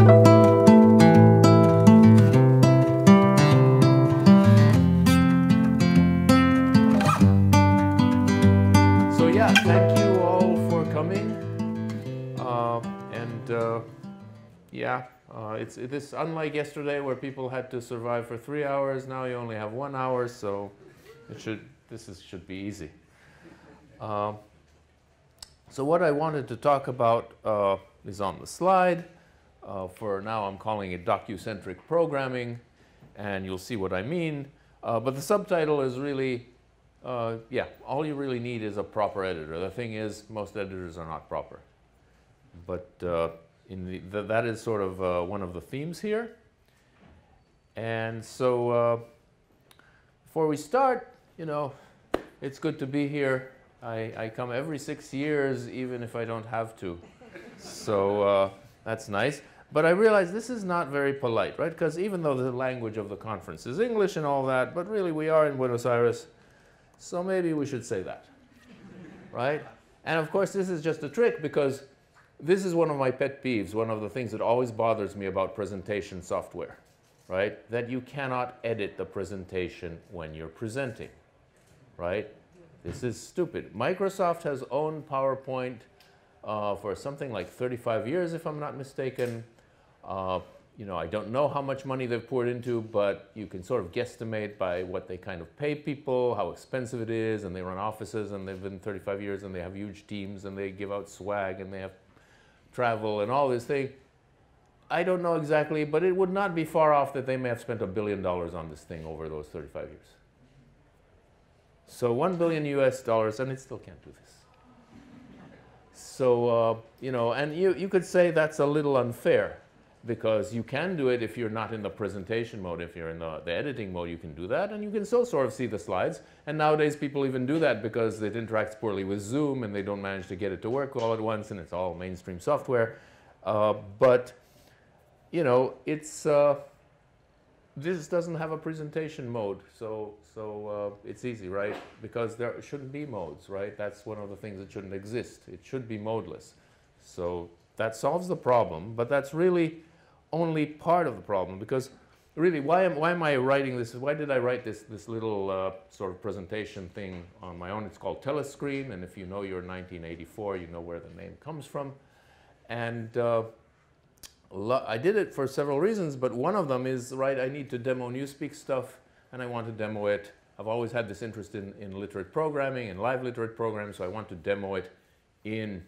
So yeah, thank you all for coming. Uh, and uh, yeah, uh, it's unlike yesterday where people had to survive for three hours. Now you only have one hour, so it should this is, should be easy. Um, so what I wanted to talk about uh, is on the slide. Uh, for now, I'm calling it docucentric programming, and you'll see what I mean. Uh, but the subtitle is really uh, yeah, all you really need is a proper editor. The thing is, most editors are not proper. But uh, in the, th that is sort of uh, one of the themes here. And so uh, before we start, you know, it's good to be here. I, I come every six years, even if I don't have to. So that's nice. But I realize this is not very polite, right? Because even though the language of the conference is English and all that, but really we are in Buenos Aires. So maybe we should say that, right? And of course, this is just a trick because this is one of my pet peeves, one of the things that always bothers me about presentation software, right? That you cannot edit the presentation when you're presenting, right? This is stupid. Microsoft has owned PowerPoint uh, for something like 35 years, if I'm not mistaken. Uh, you know, I don't know how much money they've poured into, but you can sort of guesstimate by what they kind of pay people, how expensive it is, and they run offices, and they've been 35 years, and they have huge teams, and they give out swag, and they have travel, and all this thing. I don't know exactly, but it would not be far off that they may have spent a billion dollars on this thing over those 35 years. So 1 billion US dollars, and it still can't do this. So, uh, you know, and you, you could say that's a little unfair because you can do it if you're not in the presentation mode. If you're in the, the, editing mode, you can do that, and you can still sort of see the slides. And nowadays, people even do that because it interacts poorly with Zoom, and they don't manage to get it to work all at once, and it's all mainstream software. Uh, but, you know, it's, uh, this doesn't have a presentation mode, so, so uh, it's easy, right? Because there shouldn't be modes, right? That's one of the things that shouldn't exist. It should be modeless. So that solves the problem, but that's really only part of the problem because really why am, why am I writing this? Why did I write this, this little uh, sort of presentation thing on my own? It's called Telescreen, and if you know your 1984, you know where the name comes from. And uh, I did it for several reasons, but one of them is, right, I need to demo Newspeak stuff, and I want to demo it. I've always had this interest in, in literate programming and live literate programming, so I want to demo it in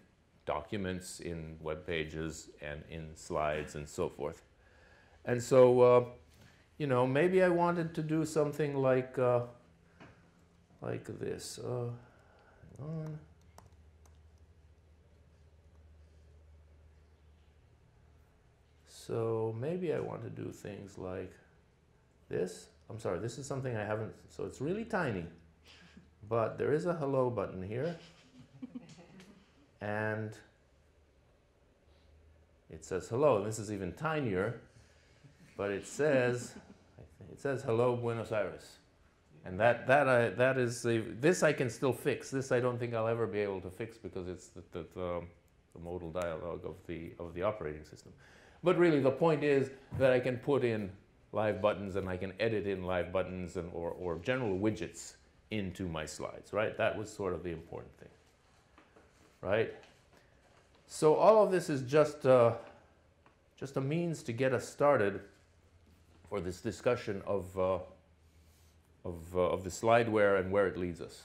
documents, in web pages, and in slides, and so forth. And so, uh, you know, maybe I wanted to do something like, uh, like this. Uh, on. So maybe I want to do things like this. I'm sorry, this is something I haven't, so it's really tiny. But there is a hello button here and it says hello. This is even tinier, but it says it says hello Buenos Aires, and that that I, that is a, this I can still fix. This I don't think I'll ever be able to fix because it's the, the, the, the modal dialogue of the of the operating system. But really, the point is that I can put in live buttons and I can edit in live buttons and or, or general widgets into my slides. Right? That was sort of the important thing right? So all of this is just, uh, just a means to get us started for this discussion of, uh, of, uh, of the slideware and where it leads us,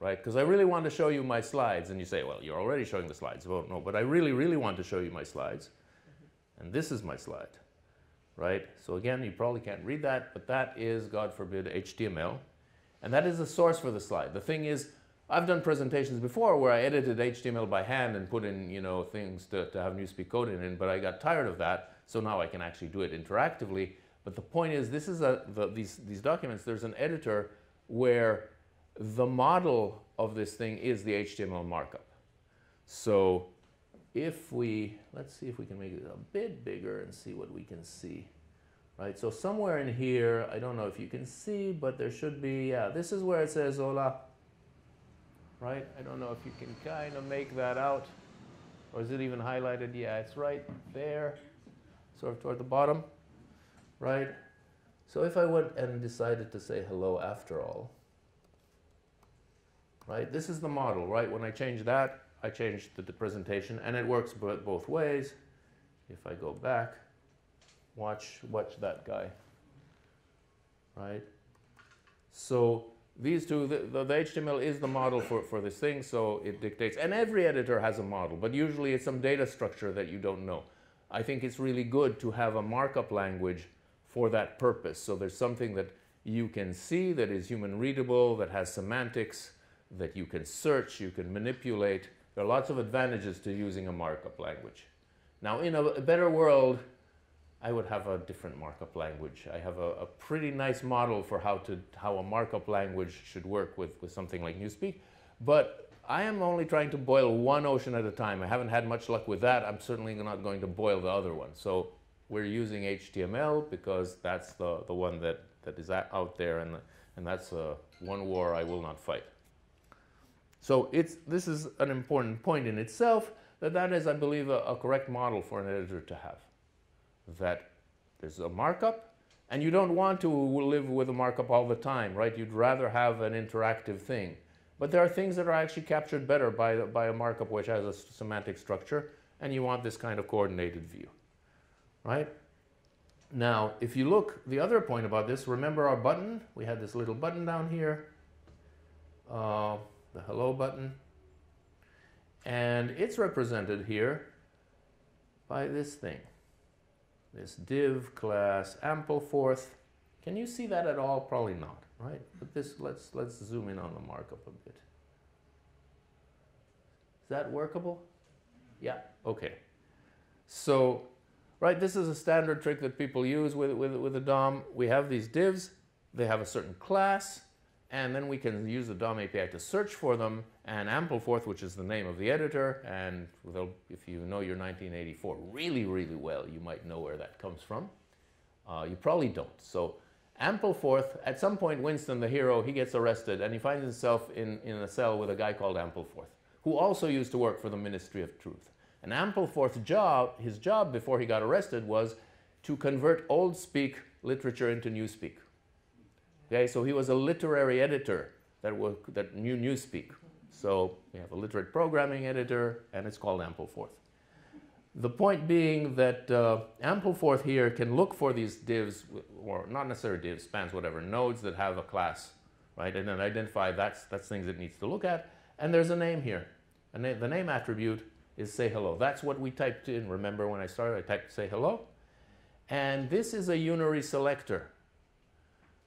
right? Because I really want to show you my slides, and you say, well, you're already showing the slides. Well, no, but I really, really want to show you my slides, and this is my slide, right? So again, you probably can't read that, but that is, God forbid, HTML, and that is the source for the slide. The thing is, I've done presentations before where I edited HTML by hand and put in, you know, things to, to have Newspeak code in but I got tired of that, so now I can actually do it interactively. But the point is, this is a, the, these, these documents, there's an editor where the model of this thing is the HTML markup. So if we, let's see if we can make it a bit bigger and see what we can see. Right, so somewhere in here, I don't know if you can see, but there should be, yeah, this is where it says hola right? I don't know if you can kind of make that out. Or is it even highlighted? Yeah, it's right there. sort of toward the bottom, right? So if I went and decided to say hello after all, right? This is the model, right? When I change that, I change the, the presentation, and it works both ways. If I go back, watch, watch that guy, right? So these two, the, the, the, HTML is the model for, for this thing, so it dictates, and every editor has a model, but usually it's some data structure that you don't know. I think it's really good to have a markup language for that purpose. So there's something that you can see that is human readable, that has semantics, that you can search, you can manipulate. There are lots of advantages to using a markup language. Now, in a, a better world, I would have a different markup language. I have a, a, pretty nice model for how, to, how a markup language should work with, with something like Newspeak. But I am only trying to boil one ocean at a time. I haven't had much luck with that. I'm certainly not going to boil the other one. So we're using HTML because that's the, the one that, that is out there, and, and that's uh, one war I will not fight. So it's, this is an important point in itself, that that is, I believe, a, a correct model for an editor to have. That there's a markup, and you don't want to live with a markup all the time, right? You'd rather have an interactive thing. But there are things that are actually captured better by, by a markup which has a semantic structure, and you want this kind of coordinated view, right? Now, if you look, the other point about this, remember our button? We had this little button down here. Uh, the hello button. And it's represented here by this thing, this div class Ampleforth. Can you see that at all? Probably not, right? But this, let's, let's zoom in on the markup a bit. Is that workable? Yeah, okay. So, right, this is a standard trick that people use with, with, with the DOM. We have these divs, they have a certain class, and then we can use the DOM API to search for them, and Ampleforth, which is the name of the editor, and if you know your 1984 really, really well, you might know where that comes from. Uh, you probably don't. So Ampleforth, at some point, Winston, the hero, he gets arrested, and he finds himself in, in a cell with a guy called Ampleforth, who also used to work for the Ministry of Truth. And Ampleforth's job, his job before he got arrested was to convert old speak literature into Newspeak. Okay, so he was a literary editor that, was, that knew Newspeak. So we have a literate programming editor, and it's called Ampleforth. The point being that uh, Ampleforth here can look for these divs, or not necessarily divs, spans, whatever, nodes that have a class, right? And then identify that's, that's things it needs to look at. And there's a name here. And the name attribute is say hello. That's what we typed in. Remember when I started, I typed say hello. And this is a unary selector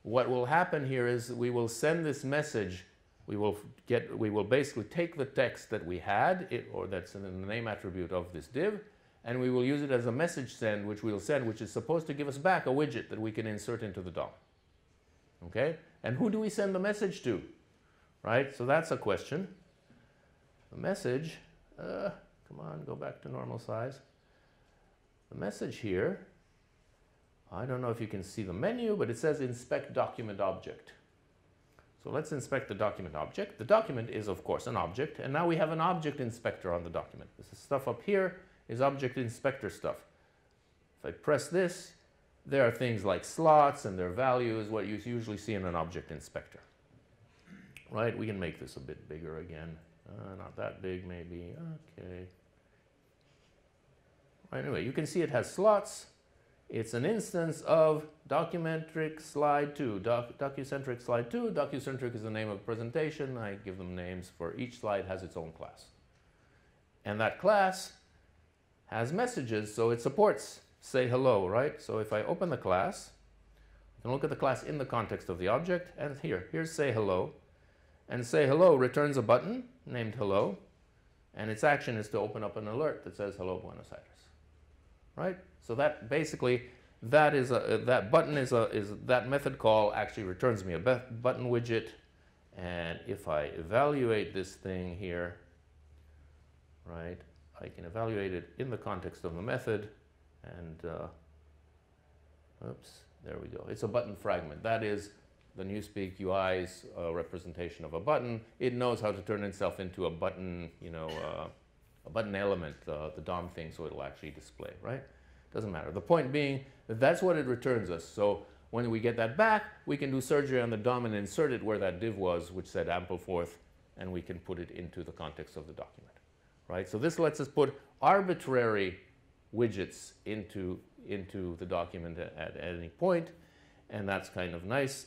what will happen here is we will send this message. We will get, we will basically take the text that we had, it, or that's in the name attribute of this div, and we will use it as a message send, which we'll send, which is supposed to give us back a widget that we can insert into the DOM. Okay? And who do we send the message to? Right? So that's a question. The message, uh, come on, go back to normal size. The message here I don't know if you can see the menu, but it says inspect document object. So let's inspect the document object. The document is, of course, an object, and now we have an object inspector on the document. This stuff up here is object inspector stuff. If I press this, there are things like slots and their values, what you usually see in an object inspector. Right, we can make this a bit bigger again. Uh, not that big, maybe. Okay. Anyway, you can see it has slots. It's an instance of documentric slide 2, doc, docucentric slide 2. Docucentric is the name of presentation. I give them names for each slide has its own class. And that class has messages, so it supports say hello, right? So if I open the class, I can look at the class in the context of the object, and here, here's say hello. And say hello returns a button named hello, and its action is to open up an alert that says hello Buenos Aires, right? So that basically, that is a, that button is a, is that method call actually returns me a button widget. And if I evaluate this thing here, right, I can evaluate it in the context of the method. And, uh, oops, there we go. It's a button fragment. That is the Newspeak UI's uh, representation of a button. It knows how to turn itself into a button, you know, uh, a button element, uh, the DOM thing, so it'll actually display, right? Doesn't matter. The point being that that's what it returns us. So when we get that back, we can do surgery on the DOM and insert it where that div was, which said Ampleforth, and we can put it into the context of the document, right? So this lets us put arbitrary widgets into, into the document at, at any point, and that's kind of nice.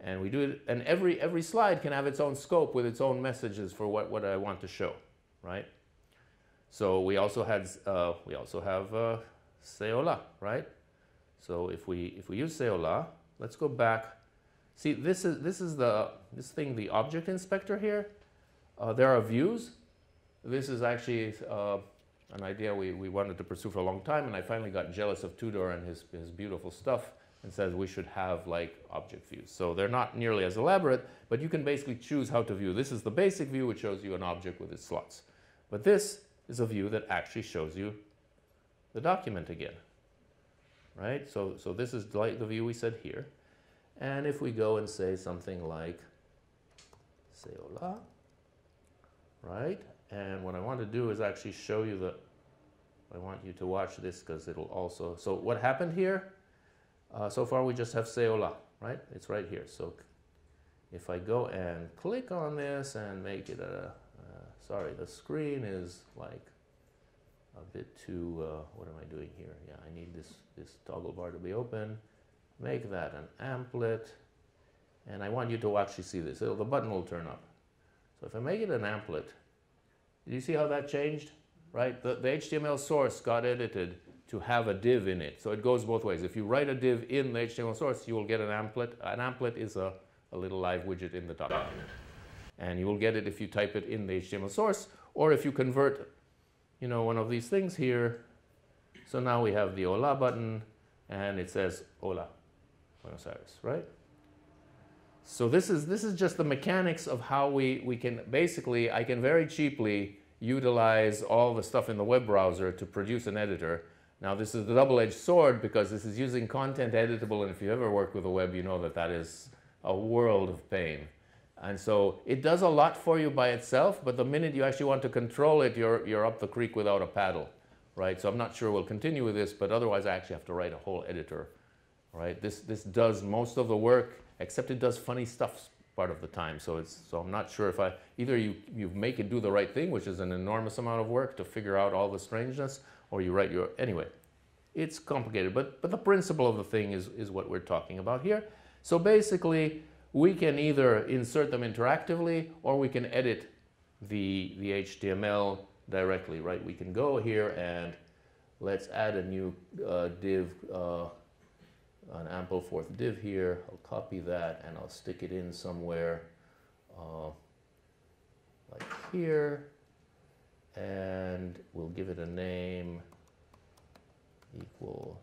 And we do it, and every, every slide can have its own scope with its own messages for what, what I want to show, right? So we also had, uh, we also have uh, say hola, right? So if we, if we use say hola, let's go back. See, this is, this is the, this thing, the object inspector here. Uh, there are views. This is actually uh, an idea we, we wanted to pursue for a long time, and I finally got jealous of Tudor and his, his beautiful stuff and says we should have like object views. So they're not nearly as elaborate, but you can basically choose how to view. This is the basic view, which shows you an object with its slots. But this is a view that actually shows you the document again, right? So, so this is like the view we said here. And if we go and say something like say hola, right? And what I want to do is actually show you the, I want you to watch this because it'll also, so what happened here? Uh, so far we just have say hola, right? It's right here. So if I go and click on this and make it a, uh, sorry, the screen is like a bit too, uh, what am I doing here? Yeah, I need this, this toggle bar to be open. Make that an amplet. And I want you to actually see this. the button will turn up. So if I make it an amplet, do you see how that changed? Right? The, the HTML source got edited to have a div in it. So it goes both ways. If you write a div in the HTML source, you will get an amplet. An amplet is a, a little live widget in the document. And you will get it if you type it in the HTML source, or if you convert, you know, one of these things here. So now we have the Hola button, and it says Hola, Buenos Aires, right? So this is, this is just the mechanics of how we, we can, basically, I can very cheaply utilize all the stuff in the web browser to produce an editor now this is the double-edged sword because this is using content editable and if you ever worked with a web you know that that is a world of pain. And so it does a lot for you by itself but the minute you actually want to control it you're, you're up the creek without a paddle. Right, so I'm not sure we'll continue with this, but otherwise I actually have to write a whole editor. Right, this this does most of the work, except it does funny stuff part of the time. So it's so I'm not sure if I either you you make it do the right thing, which is an enormous amount of work to figure out all the strangeness, or you write your, anyway, it's complicated, but, but the principle of the thing is, is what we're talking about here. So basically, we can either insert them interactively or we can edit the, the HTML directly, right? We can go here and let's add a new uh, div, uh, an Ampleforth div here. I'll copy that and I'll stick it in somewhere uh, like here and we'll give it a name equal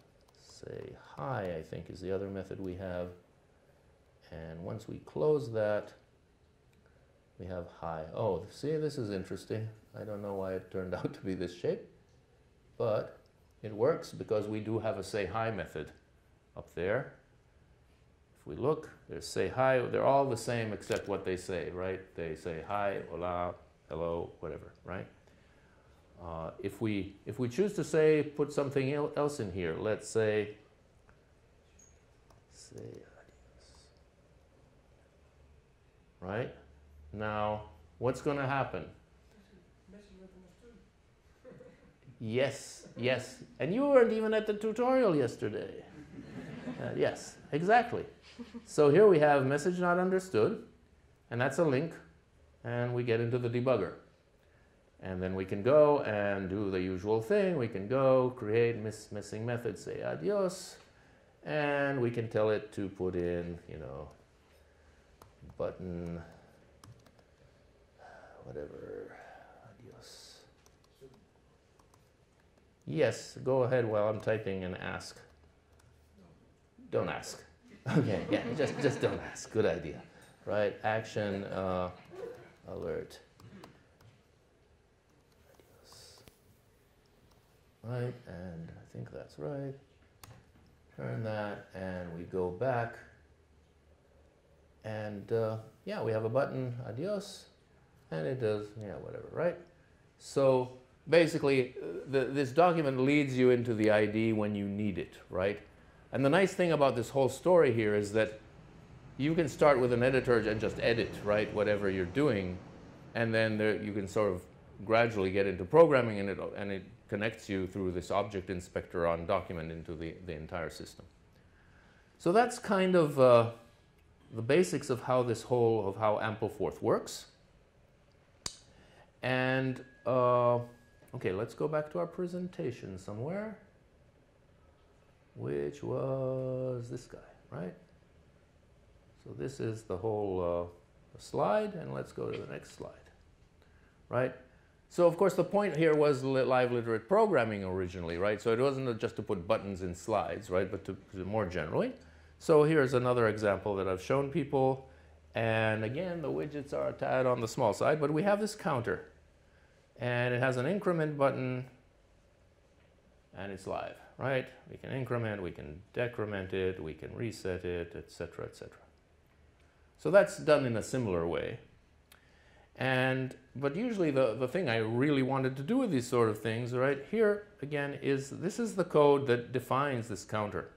say hi I think is the other method we have and once we close that we have hi oh see this is interesting. I don't know why it turned out to be this shape but it works because we do have a say hi method up there. If we look there's say hi they're all the same except what they say right? They say hi hola hello whatever right? Uh, if, we, if we choose to say, put something else in here, let's say, say adios. Right? Now, what's going to happen? yes, yes. And you weren't even at the tutorial yesterday. Uh, yes, exactly. So here we have message not understood, and that's a link, and we get into the debugger. And then we can go and do the usual thing. We can go create miss missing method, say adios, and we can tell it to put in, you know, button, whatever, adios. Yes, go ahead while I'm typing and ask. Don't ask. Okay, yeah, just, just don't ask. Good idea, right? Action uh, alert. right? And I think that's right. Turn that and we go back. And uh, yeah, we have a button, adios, and it does, yeah, whatever, right? So basically, uh, the, this document leads you into the IDE when you need it, right? And the nice thing about this whole story here is that you can start with an editor and just edit, right, whatever you're doing, and then there, you can sort of gradually get into programming, and it, and it connects you through this object inspector on document into the, the entire system. So that's kind of uh, the basics of how this whole, of how Ampleforth works. And, uh, okay, let's go back to our presentation somewhere, which was this guy, right? So this is the whole uh, slide, and let's go to the next slide, right? So of course the point here was live literate programming originally, right? So it wasn't just to put buttons in slides, right, but to, to more generally. So here's another example that I've shown people. And again, the widgets are tad on the small side, but we have this counter. And it has an increment button, and it's live, right? We can increment, we can decrement it, we can reset it, etc., etc. So that's done in a similar way. And, but usually the, the thing I really wanted to do with these sort of things, right, here again is, this is the code that defines this counter,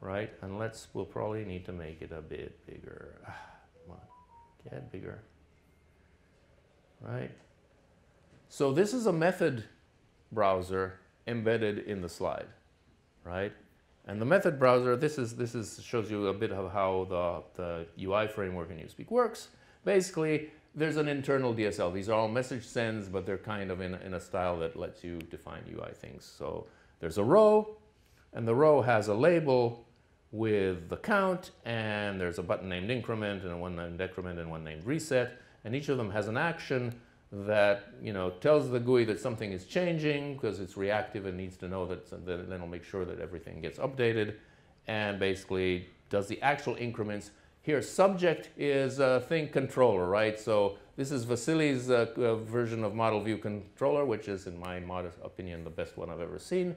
right? And let's, we'll probably need to make it a bit bigger. Ah, come on, get bigger, right? So this is a method browser embedded in the slide, right? And the method browser, this is this is shows you a bit of how the, the UI framework in Newspeak works. Basically, there's an internal DSL. These are all message sends, but they're kind of in, in a style that lets you define UI things. So there's a row, and the row has a label with the count, and there's a button named increment, and one named decrement, and one named reset, and each of them has an action that you know tells the GUI that something is changing because it's reactive and needs to know that, that then it'll make sure that everything gets updated and basically does the actual increments. Here, subject is a thing controller, right? So this is Vassili's uh, uh, version of model view controller, which is, in my modest opinion, the best one I've ever seen.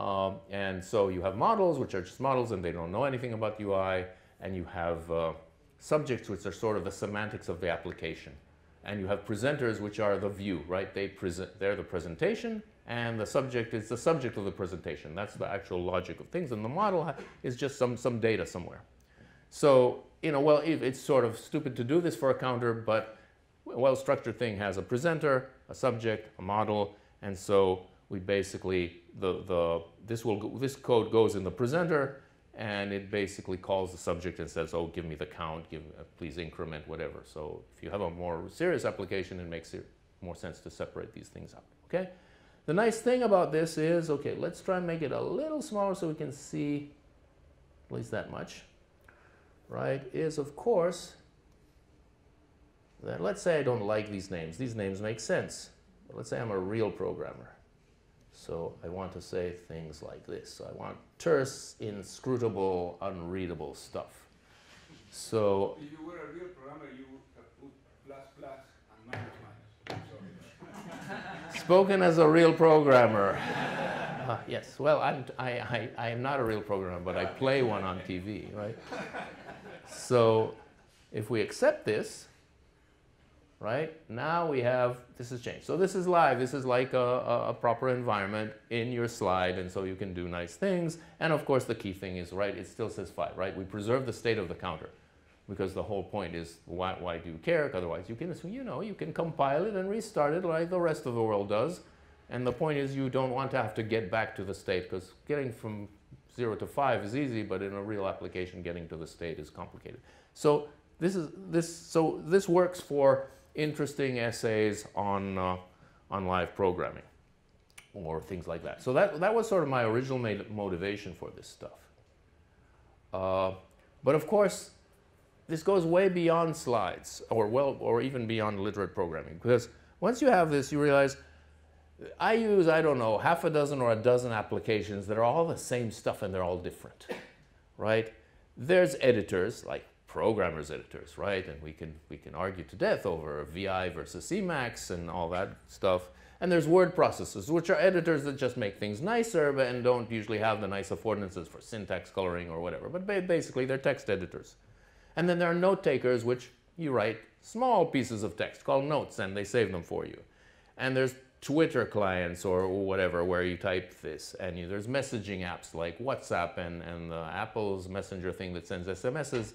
Um, and so you have models, which are just models, and they don't know anything about UI, and you have uh, subjects, which are sort of the semantics of the application and you have presenters, which are the view, right? They present, they're the presentation, and the subject is the subject of the presentation. That's the actual logic of things, and the model is just some, some data somewhere. So, you know, well, it's sort of stupid to do this for a counter, but a well-structured thing has a presenter, a subject, a model, and so we basically, the, the, this, will go, this code goes in the presenter, and it basically calls the subject and says, oh, give me the count, give, uh, please increment, whatever. So if you have a more serious application, it makes more sense to separate these things out, okay? The nice thing about this is, okay, let's try and make it a little smaller so we can see at least that much, right, is of course that let's say I don't like these names. These names make sense. But let's say I'm a real programmer. So I want to say things like this. So I want terse, inscrutable, unreadable stuff. So if you were a real programmer, you would have put plus plus and minus minus. Spoken as a real programmer. Uh, yes, well, I'm, I, I, I am not a real programmer, but I play one on TV, right? So if we accept this, right? Now we have, this has changed. So this is live. This is like a, a, proper environment in your slide, and so you can do nice things. And of course, the key thing is, right, it still says 5, right? We preserve the state of the counter because the whole point is why, why do you care? Otherwise, you can, you know, you can compile it and restart it like the rest of the world does. And the point is you don't want to have to get back to the state because getting from 0 to 5 is easy, but in a real application, getting to the state is complicated. So this is this so this works for interesting essays on, uh, on live programming or things like that. So that, that was sort of my original motivation for this stuff. Uh, but of course, this goes way beyond slides or well, or even beyond literate programming because once you have this, you realize I use, I don't know, half a dozen or a dozen applications that are all the same stuff and they're all different, right? There's editors like programmers editors, right? And we can, we can argue to death over VI versus Emacs and all that stuff. And there's word processors, which are editors that just make things nicer and don't usually have the nice affordances for syntax coloring or whatever. But basically, they're text editors. And then there are note takers, which you write small pieces of text called notes, and they save them for you. And there's Twitter clients or whatever where you type this, and you, there's messaging apps like WhatsApp and, and the Apple's Messenger thing that sends SMSs,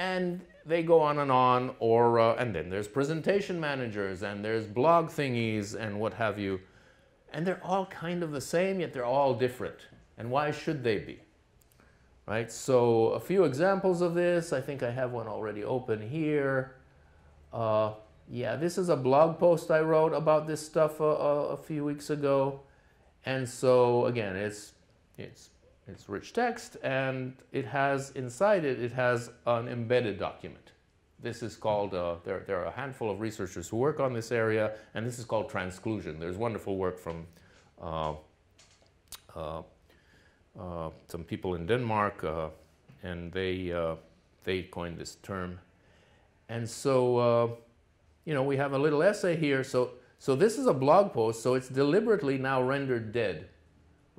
and they go on and on. Or uh, and then there's presentation managers and there's blog thingies and what have you, and they're all kind of the same, yet they're all different. And why should they be? Right. So a few examples of this. I think I have one already open here. Uh, yeah, this is a blog post I wrote about this stuff a, a, a few weeks ago. And so again, it's, it's, it's rich text and it has inside it, it has an embedded document. This is called, uh, there, there are a handful of researchers who work on this area, and this is called transclusion. There's wonderful work from uh, uh, uh some people in Denmark, uh, and they, uh, they coined this term. And so you know, we have a little essay here. So, so this is a blog post, so it's deliberately now rendered dead,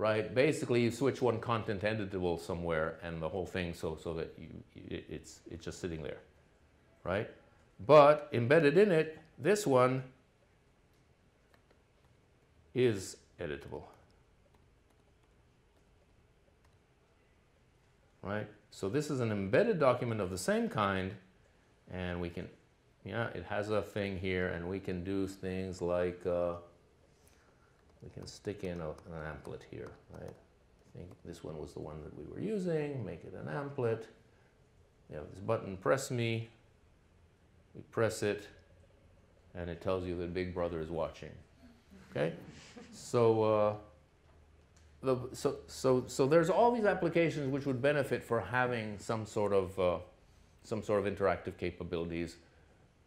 right? Basically, you switch one content editable somewhere and the whole thing so, so that you, it's, it's just sitting there, right? But embedded in it, this one is editable. Right? So this is an embedded document of the same kind, and we can yeah, it has a thing here and we can do things like, uh, we can stick in a, an amplet here, right? I think this one was the one that we were using, make it an amplet. We have this button, press me, we press it, and it tells you that Big Brother is watching, okay? So, uh, the, so, so, so there's all these applications which would benefit for having some sort of, uh, some sort of interactive capabilities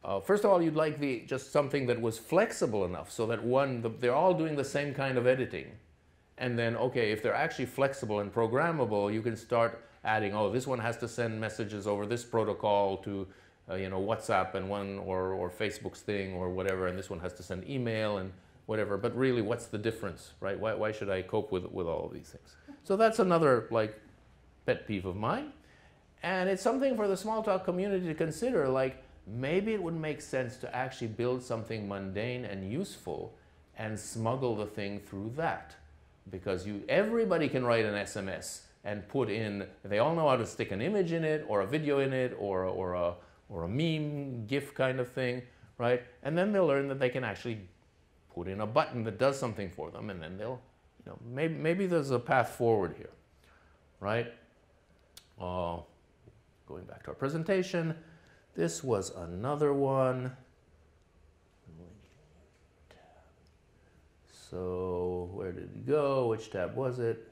uh, first of all, you'd like the just something that was flexible enough so that one, the, they're all doing the same kind of editing. And then, okay, if they're actually flexible and programmable, you can start adding, oh, this one has to send messages over this protocol to, uh, you know, WhatsApp and one, or, or Facebook's thing or whatever, and this one has to send email and whatever. But really, what's the difference, right? Why, why should I cope with, with all of these things? So that's another, like, pet peeve of mine. And it's something for the Smalltalk community to consider, like, maybe it would make sense to actually build something mundane and useful and smuggle the thing through that. Because you, everybody can write an SMS and put in, they all know how to stick an image in it or a video in it or, or, a, or a meme, GIF kind of thing, right? And then they'll learn that they can actually put in a button that does something for them and then they'll, you know, maybe, maybe there's a path forward here, right? Uh, going back to our presentation, this was another one. So where did it go? Which tab was it?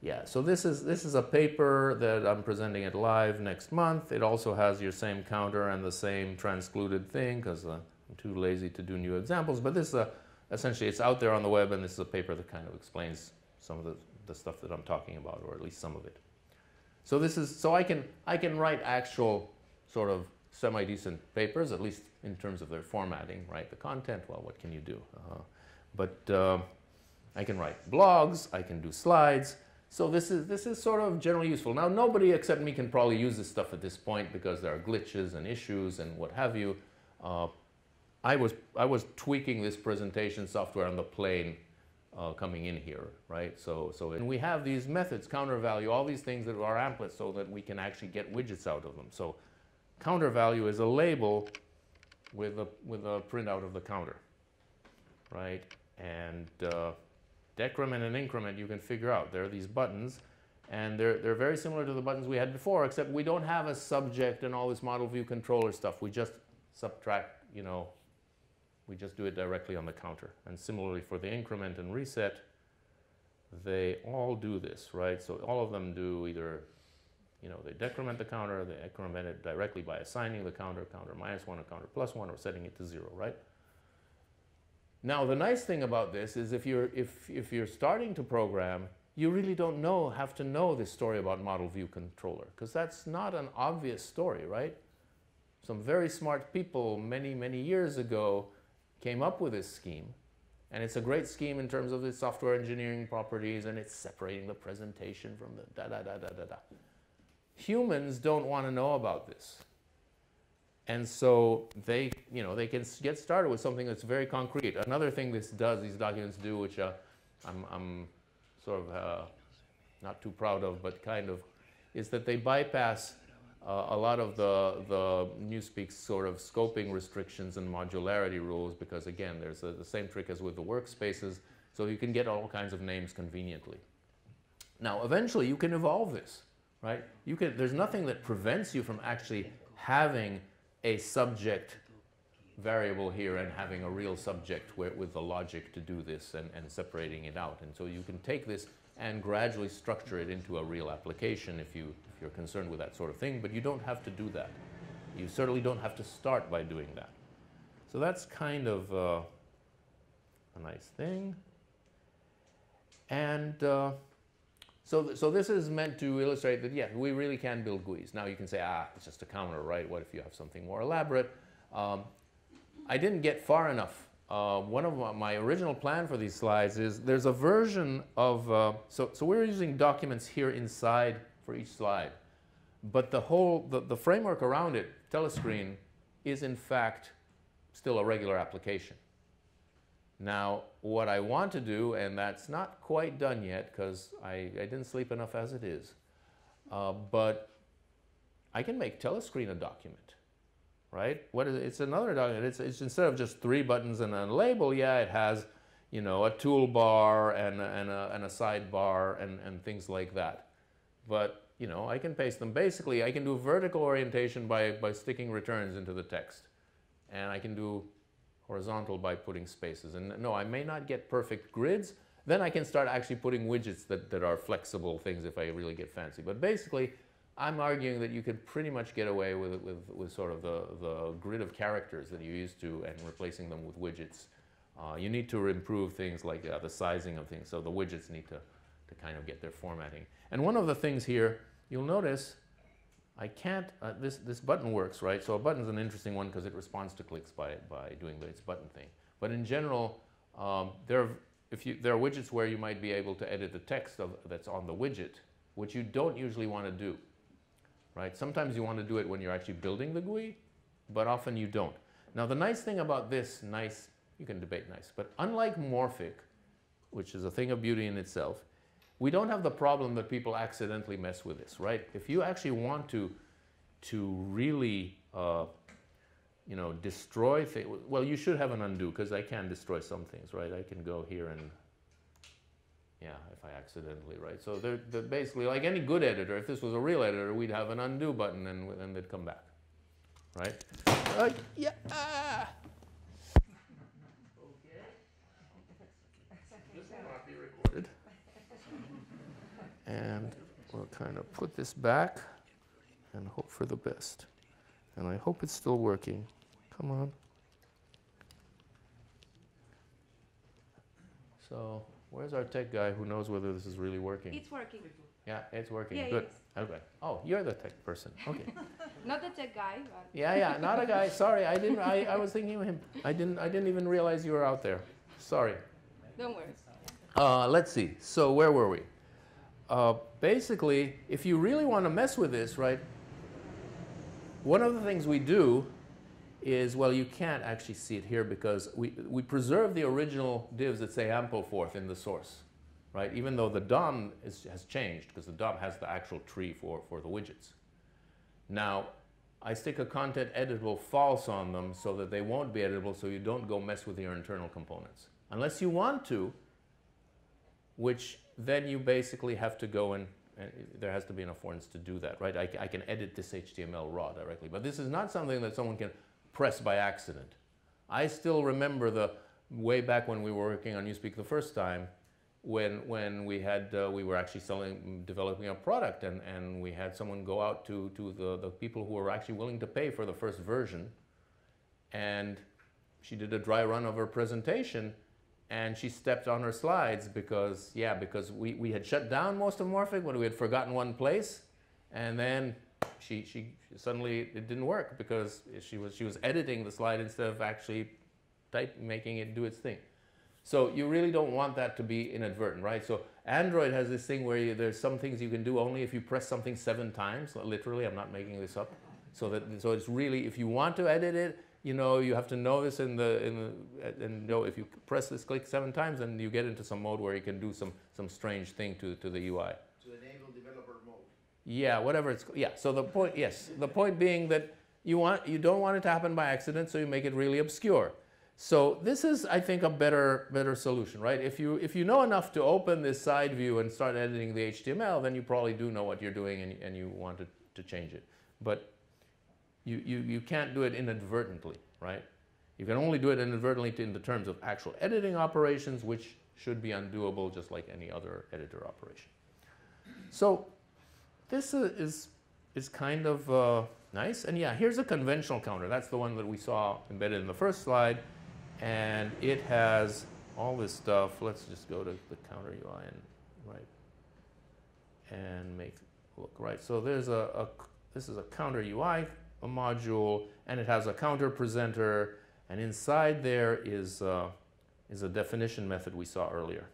Yeah, so this is, this is a paper that I'm presenting it live next month. It also has your same counter and the same transcluded thing because uh, I'm too lazy to do new examples. But this is a, essentially, it's out there on the web and this is a paper that kind of explains some of the, the stuff that I'm talking about, or at least some of it. So this is, so I can, I can write actual sort of semi-decent papers, at least in terms of their formatting, right? The content, well, what can you do? Uh, but uh, I can write blogs, I can do slides. So this is, this is sort of generally useful. Now, nobody except me can probably use this stuff at this point because there are glitches and issues and what have you. Uh, I, was, I was tweaking this presentation software on the plane uh, coming in here, right? So, so and we have these methods, counter value, all these things that are amplets so that we can actually get widgets out of them. So counter value is a label with a, with a printout of the counter, right? And uh, decrement and increment you can figure out. There are these buttons, and they're, they're very similar to the buttons we had before, except we don't have a subject and all this model view controller stuff. We just subtract, you know, we just do it directly on the counter. And similarly for the increment and reset, they all do this, right? So all of them do either you know, they decrement the counter, they increment it directly by assigning the counter, counter minus one or counter plus one, or setting it to zero, right? Now, the nice thing about this is if you're, if, if you're starting to program, you really don't know, have to know this story about model view controller, because that's not an obvious story, right? Some very smart people many, many years ago came up with this scheme, and it's a great scheme in terms of the software engineering properties, and it's separating the presentation from the da da da da da da. Humans don't want to know about this. And so they, you know, they can get started with something that's very concrete. Another thing this does, these documents do, which uh, I'm, I'm, sort of uh, not too proud of, but kind of, is that they bypass uh, a lot of the, the Newspeak sort of scoping restrictions and modularity rules because again, there's a, the same trick as with the workspaces, so you can get all kinds of names conveniently. Now, eventually you can evolve this, right? You there's nothing that prevents you from actually having a subject variable here and having a real subject where, with the logic to do this and, and separating it out. And so you can take this and gradually structure it into a real application if, you, if you're concerned with that sort of thing, but you don't have to do that. You certainly don't have to start by doing that. So that's kind of uh, a nice thing. And uh, so, so this is meant to illustrate that, yeah, we really can build GUIs. Now you can say, ah, it's just a counter, right? What if you have something more elaborate? Um, I didn't get far enough. Uh, one of my, my, original plan for these slides is there's a version of, uh, so, so we're using documents here inside for each slide. But the whole, the, the framework around it, telescreen, is in fact still a regular application. Now, what I want to do, and that's not quite done yet because I, I, didn't sleep enough as it is, uh, but I can make telescreen a document, right? What is, it's another document. It's, it's instead of just three buttons and a label, yeah, it has, you know, a toolbar and, and, a, and a sidebar and, and things like that. But, you know, I can paste them. Basically, I can do vertical orientation by, by sticking returns into the text. And I can do horizontal by putting spaces. And no, I may not get perfect grids. Then I can start actually putting widgets that, that are flexible things if I really get fancy. But basically, I'm arguing that you can pretty much get away with, with, with sort of the, the grid of characters that you're used to and replacing them with widgets. Uh, you need to improve things like uh, the sizing of things. So the widgets need to, to kind of get their formatting. And one of the things here, you'll notice I can't, uh, this, this button works, right? So a button's an interesting one because it responds to clicks by, by doing its button thing. But in general, um, there, are, if you, there are widgets where you might be able to edit the text of, that's on the widget, which you don't usually want to do, right? Sometimes you want to do it when you're actually building the GUI, but often you don't. Now the nice thing about this, nice, you can debate nice, but unlike Morphic, which is a thing of beauty in itself, we don't have the problem that people accidentally mess with this, right? If you actually want to, to really, uh, you know, destroy things, well, you should have an undo because I can destroy some things, right? I can go here and, yeah, if I accidentally, right? So they're, they're basically like any good editor, if this was a real editor, we'd have an undo button and, and they'd come back, right? Uh, yeah. Ah. And we'll kind of put this back and hope for the best. And I hope it's still working. Come on. So where's our tech guy who knows whether this is really working? It's working. Yeah, it's working. Yeah, Good. Okay. Oh, you're the tech person. Okay. not the tech guy, yeah, yeah, not a guy. Sorry, I didn't. I, I was thinking of him. I didn't. I didn't even realize you were out there. Sorry. Don't worry. Uh, let's see. So where were we? Uh, basically, if you really want to mess with this, right, one of the things we do is, well, you can't actually see it here because we, we preserve the original divs that say Ampleforth in the source, right? Even though the DOM is, has changed because the DOM has the actual tree for, for the widgets. Now, I stick a content editable false on them so that they won't be editable so you don't go mess with your internal components. Unless you want to, which then you basically have to go and, and there has to be an affordance to do that, right? I, I, can edit this HTML raw directly, but this is not something that someone can press by accident. I still remember the way back when we were working on Newspeak the first time, when when we had uh, we were actually selling developing a product and and we had someone go out to to the the people who were actually willing to pay for the first version and she did a dry run of her presentation and she stepped on her slides because, yeah, because we, we had shut down most of Morphic when we had forgotten one place, and then she, she suddenly it didn't work because she was she was editing the slide instead of actually type making it do its thing. So you really don't want that to be inadvertent, right? So Android has this thing where you, there's some things you can do only if you press something seven times. Literally, I'm not making this up. So that so it's really if you want to edit it, you know you have to know this in the in the and know if you press this click seven times, then you get into some mode where you can do some some strange thing to to the UI. To enable developer mode. Yeah, whatever it's yeah. So the point yes, the point being that you want you don't want it to happen by accident, so you make it really obscure. So this is, I think, a better better solution, right? If you if you know enough to open this side view and start editing the HTML, then you probably do know what you're doing and, and you want to, to change it. But you, you, you can't do it inadvertently, right? You can only do it inadvertently in the terms of actual editing operations, which should be undoable just like any other editor operation. So this is, is kind of uh, nice. And yeah, here's a conventional counter. That's the one that we saw embedded in the first slide and it has all this stuff. Let's just go to the counter UI and right and make look right. So there's a, a this is a counter UI a module, and it has a counter presenter, and inside there is uh, is a definition method we saw earlier,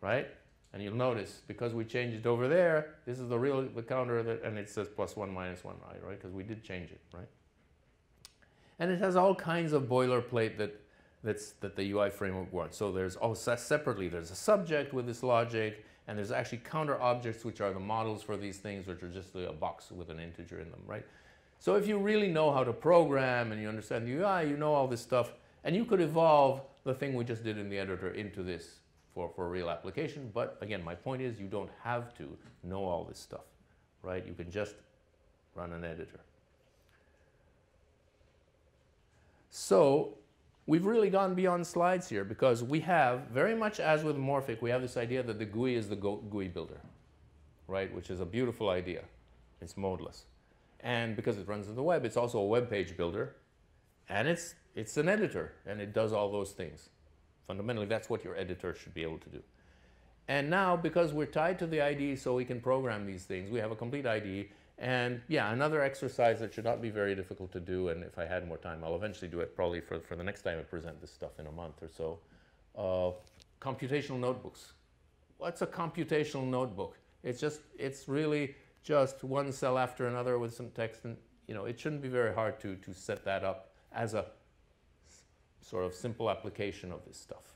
right? And you'll notice because we changed it over there, this is the real the counter that, and it says plus one minus one right? Because we did change it, right? And it has all kinds of boilerplate that that's, that the UI framework wants. So there's also separately, there's a subject with this logic, and there's actually counter objects, which are the models for these things, which are just a box with an integer in them, right? So if you really know how to program and you understand the ah, UI, you know all this stuff, and you could evolve the thing we just did in the editor into this for, for a real application. But again, my point is you don't have to know all this stuff, right? You can just run an editor. So we've really gone beyond slides here because we have, very much as with Morphic, we have this idea that the GUI is the GUI builder, right? Which is a beautiful idea. It's modeless. And because it runs on the web, it's also a web page builder. And it's, it's an editor, and it does all those things. Fundamentally, that's what your editor should be able to do. And now, because we're tied to the IDE so we can program these things, we have a complete IDE and yeah, another exercise that should not be very difficult to do, and if I had more time, I'll eventually do it probably for, for the next time I present this stuff in a month or so. Uh, computational notebooks. What's a computational notebook? It's just, it's really just one cell after another with some text, and you know, it shouldn't be very hard to, to set that up as a sort of simple application of this stuff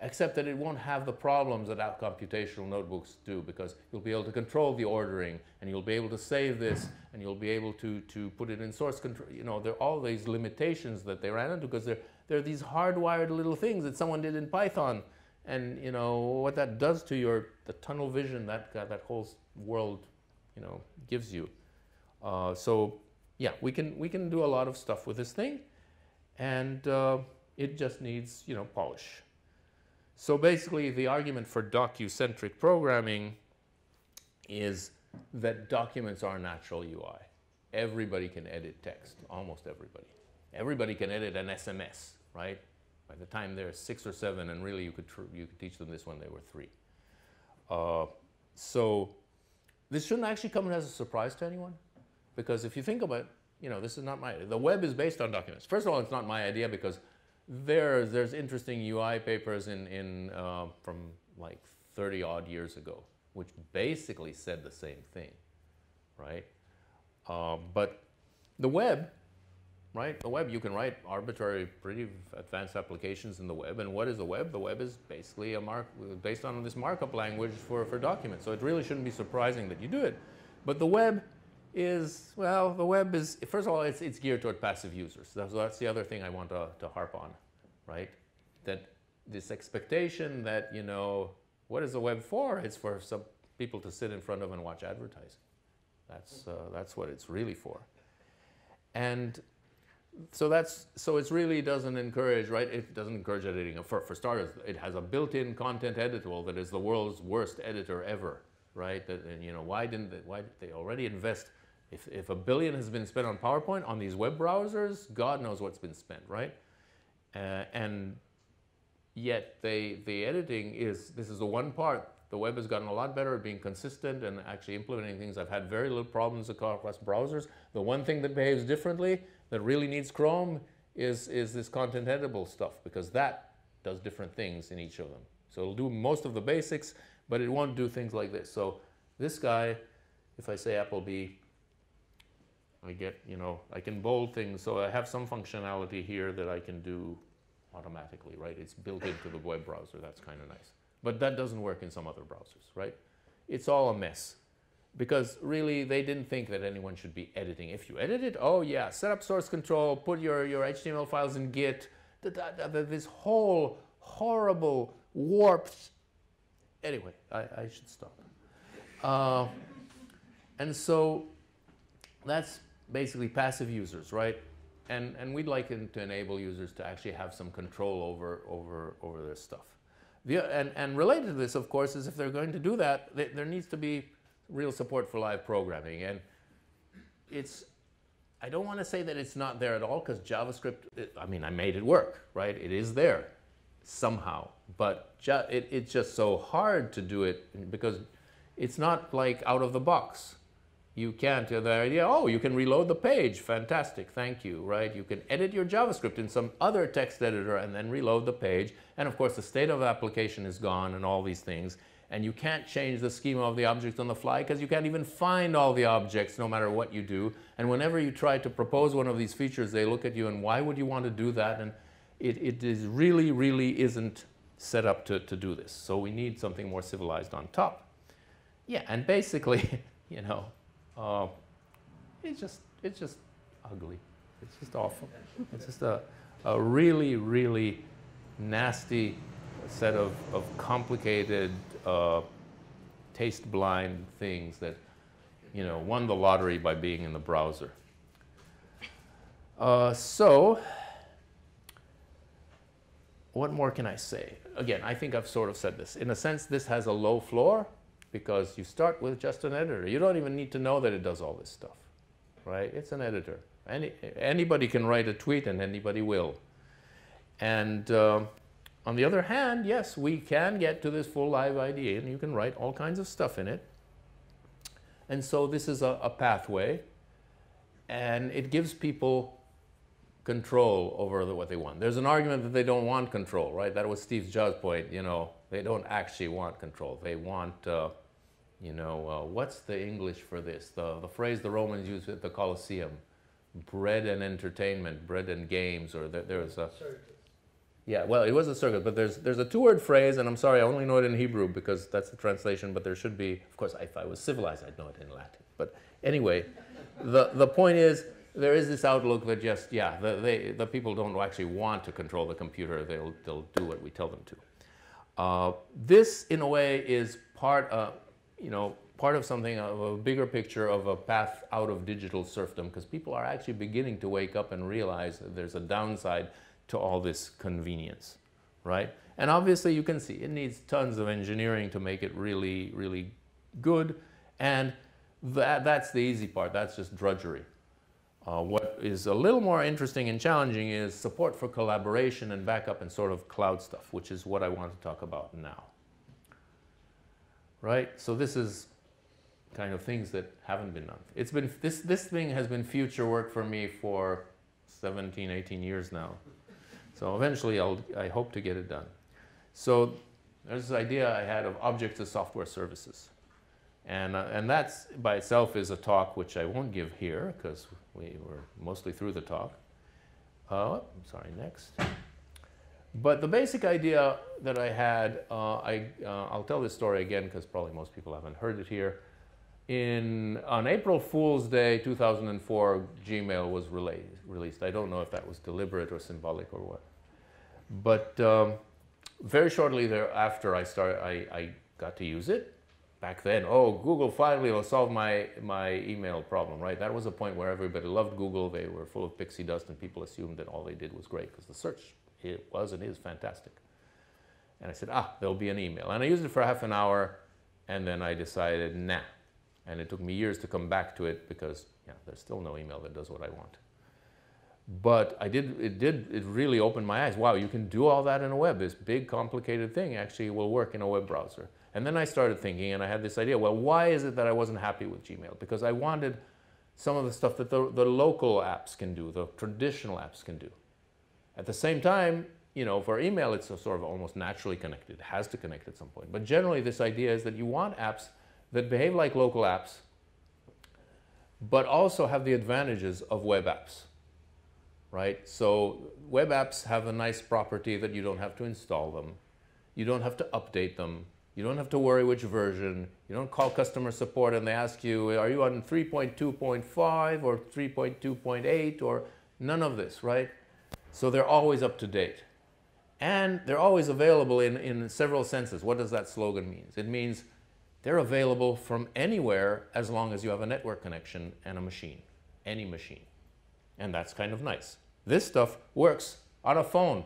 except that it won't have the problems that computational notebooks do because you'll be able to control the ordering and you'll be able to save this and you'll be able to, to put it in source control. You know, there are all these limitations that they ran into because they're, they're these hardwired little things that someone did in Python. And, you know, what that does to your, the tunnel vision that, that whole world, you know, gives you. Uh, so, yeah, we can, we can do a lot of stuff with this thing and uh, it just needs, you know, polish. So basically, the argument for docu-centric programming is that documents are natural UI. Everybody can edit text, almost everybody. Everybody can edit an SMS, right? By the time they're six or seven, and really you could, you could teach them this when they were three. Uh, so this shouldn't actually come as a surprise to anyone, because if you think about it, you know, this is not my, the web is based on documents. First of all, it's not my idea because there, there's interesting UI papers in, in, uh, from like 30 odd years ago, which basically said the same thing, right? Uh, but the web, right? The web, you can write arbitrary, pretty advanced applications in the web. And what is the web? The web is basically a mark based on this markup language for, for documents. So it really shouldn't be surprising that you do it. But the web is, well, the web is, first of all, it's, it's geared toward passive users. So that's the other thing I want to, to harp on, right? That this expectation that, you know, what is the web for? It's for some people to sit in front of and watch advertising. That's, uh, that's what it's really for. And so that's, so it really doesn't encourage, right? It doesn't encourage editing. For, for starters, it has a built-in content editor that is the world's worst editor ever, right? That, and, you know, why didn't they, why did they already invest if, if a billion has been spent on PowerPoint on these web browsers, God knows what's been spent, right? Uh, and yet they, the editing is, this is the one part, the web has gotten a lot better at being consistent and actually implementing things. I've had very little problems across browsers. The one thing that behaves differently, that really needs Chrome, is, is this content editable stuff because that does different things in each of them. So it'll do most of the basics, but it won't do things like this. So this guy, if I say Applebee, I get, you know, I can bold things, so I have some functionality here that I can do automatically, right? It's built into the web browser, that's kind of nice. But that doesn't work in some other browsers, right? It's all a mess. Because really, they didn't think that anyone should be editing. If you edit it, oh yeah, set up source control, put your, your HTML files in Git, da, da, da, this whole horrible, warped. Anyway, I, I should stop. Uh, and so that's basically passive users, right? And, and we'd like to enable users to actually have some control over, over, over this stuff. The, and, and related to this, of course, is if they're going to do that, they, there needs to be real support for live programming. And it's, I don't want to say that it's not there at all because JavaScript, it, I mean, I made it work, right? It is there somehow, but it, it's just so hard to do it because it's not like out of the box. You can't, the idea, oh, you can reload the page, fantastic, thank you, right? You can edit your JavaScript in some other text editor and then reload the page. And of course, the state of the application is gone and all these things. And you can't change the schema of the object on the fly because you can't even find all the objects no matter what you do. And whenever you try to propose one of these features, they look at you and why would you want to do that? And it, it is really, really isn't set up to, to do this. So we need something more civilized on top. Yeah, and basically, you know, uh, it's just it's just ugly. It's just awful. It's just a, a really, really nasty set of, of complicated, uh, taste blind things that, you know, won the lottery by being in the browser. Uh, so, what more can I say? Again, I think I've sort of said this. In a sense, this has a low floor because you start with just an editor. You don't even need to know that it does all this stuff, right? It's an editor. Any, anybody can write a tweet and anybody will. And uh, on the other hand, yes, we can get to this full live IDE and you can write all kinds of stuff in it. And so this is a, a pathway and it gives people control over the, what they want. There's an argument that they don't want control, right? That was Steve Jobs' point, you know, they don't actually want control. They want, uh, you know, uh, what's the English for this? The, the phrase the Romans used at the Colosseum, bread and entertainment, bread and games, or the, there's a... Circus. Yeah, well, it was a circus, but there's, there's a two-word phrase, and I'm sorry, I only know it in Hebrew because that's the translation, but there should be, of course, if I was civilized, I'd know it in Latin. But anyway, the, the point is, there is this outlook that just, yeah, the, they, the people don't actually want to control the computer. They'll, they'll do what we tell them to. Uh, this, in a way, is part of, you know, part of something of a bigger picture of a path out of digital serfdom because people are actually beginning to wake up and realize there's a downside to all this convenience, right? And obviously you can see it needs tons of engineering to make it really, really good. And that, that's the easy part. That's just drudgery. Uh, what is a little more interesting and challenging is support for collaboration and backup and sort of cloud stuff, which is what I want to talk about now. Right? So this is kind of things that haven't been done. It's been, this, this thing has been future work for me for 17, 18 years now. So eventually I'll, I hope to get it done. So there's this idea I had of objects as software services. And, uh, and that's by itself is a talk which I won't give here because we were mostly through the talk. Uh, sorry, next. But the basic idea that I had, uh, I, uh, I'll tell this story again because probably most people haven't heard it here. In, on April Fool's Day 2004, Gmail was released. I don't know if that was deliberate or symbolic or what. But um, very shortly thereafter, I, started, I, I got to use it back then, oh, Google finally will solve my, my email problem, right? That was a point where everybody loved Google. They were full of pixie dust and people assumed that all they did was great because the search it was and is fantastic. And I said, ah, there'll be an email. And I used it for half an hour and then I decided, nah. And it took me years to come back to it because yeah, there's still no email that does what I want. But I did, it did, it really opened my eyes. Wow, you can do all that in a web. This big complicated thing actually will work in a web browser. And then I started thinking, and I had this idea, well, why is it that I wasn't happy with Gmail? Because I wanted some of the stuff that the, the local apps can do, the traditional apps can do. At the same time, you know, for email, it's sort of almost naturally connected. It has to connect at some point. But generally, this idea is that you want apps that behave like local apps, but also have the advantages of web apps, right? So web apps have a nice property that you don't have to install them. You don't have to update them. You don't have to worry which version. You don't call customer support and they ask you, are you on 3.2.5 or 3.2.8 or none of this, right? So they're always up to date. And they're always available in, in several senses. What does that slogan mean? It means they're available from anywhere as long as you have a network connection and a machine, any machine. And that's kind of nice. This stuff works on a phone,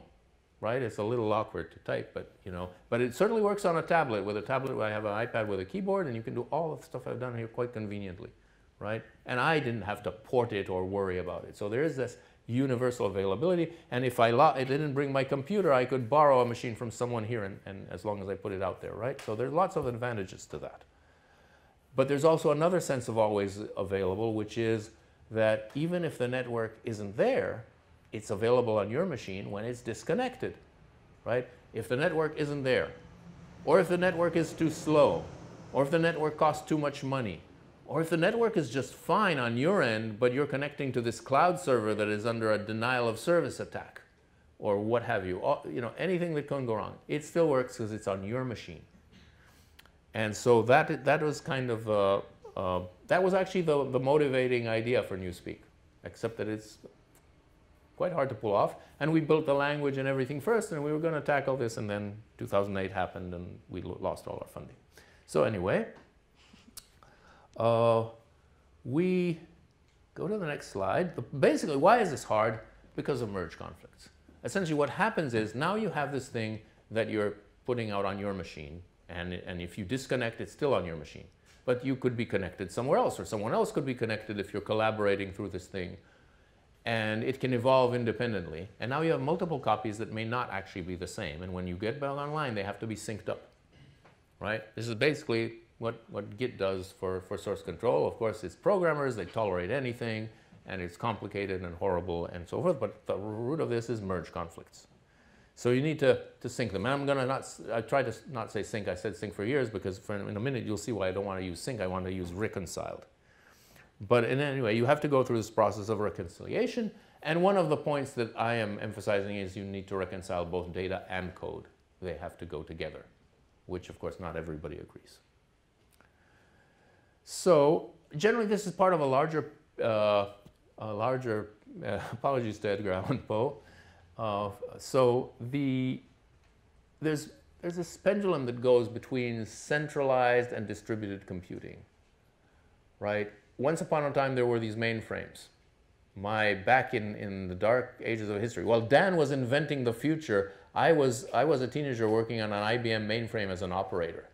right? It's a little awkward to type, but you know, but it certainly works on a tablet. With a tablet, I have an iPad with a keyboard, and you can do all the stuff I've done here quite conveniently, right? And I didn't have to port it or worry about it. So there is this universal availability. And if I, I didn't bring my computer, I could borrow a machine from someone here, and, and as long as I put it out there, right? So there's lots of advantages to that. But there's also another sense of always available, which is that even if the network isn't there, it's available on your machine when it's disconnected, right? If the network isn't there, or if the network is too slow, or if the network costs too much money, or if the network is just fine on your end, but you're connecting to this cloud server that is under a denial of service attack, or what have you, you know, anything that can go wrong, it still works because it's on your machine. And so that, that was kind of, uh, uh, that was actually the, the motivating idea for Newspeak, except that it's quite hard to pull off. And we built the language and everything first, and we were going to tackle this, and then 2008 happened, and we lost all our funding. So anyway, uh, we go to the next slide. Basically, why is this hard? Because of merge conflicts. Essentially, what happens is now you have this thing that you're putting out on your machine, and, and if you disconnect, it's still on your machine. But you could be connected somewhere else, or someone else could be connected if you're collaborating through this thing. And it can evolve independently. And now you have multiple copies that may not actually be the same. And when you get back online, they have to be synced up. Right? This is basically what, what Git does for, for source control. Of course, it's programmers, they tolerate anything, and it's complicated and horrible and so forth, but the root of this is merge conflicts. So you need to, to sync them. And I'm going to not, I try to not say sync, I said sync for years because for in a minute you'll see why I don't want to use sync, I want to use reconciled. But in any way, you have to go through this process of reconciliation. And one of the points that I am emphasizing is you need to reconcile both data and code. They have to go together, which of course not everybody agrees. So generally, this is part of a larger, uh, a larger. Uh, apologies to Edgar Allan Poe. Uh, so the there's there's this pendulum that goes between centralized and distributed computing. Right. Once upon a time, there were these mainframes. My back in, in the dark ages of history. While Dan was inventing the future, I was I was a teenager working on an IBM mainframe as an operator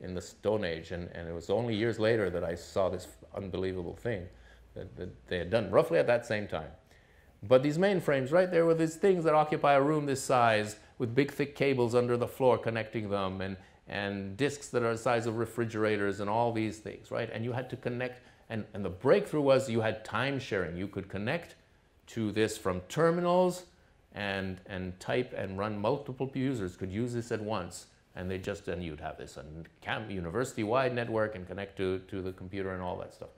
in the Stone Age, and, and it was only years later that I saw this unbelievable thing that, that they had done, roughly at that same time. But these mainframes, right, there were these things that occupy a room this size with big thick cables under the floor connecting them and, and disks that are the size of refrigerators and all these things, right? And you had to connect, and, and the breakthrough was you had time sharing. You could connect to this from terminals and, and type and run multiple users could use this at once and they just then you'd have this university-wide network and connect to, to the computer and all that stuff.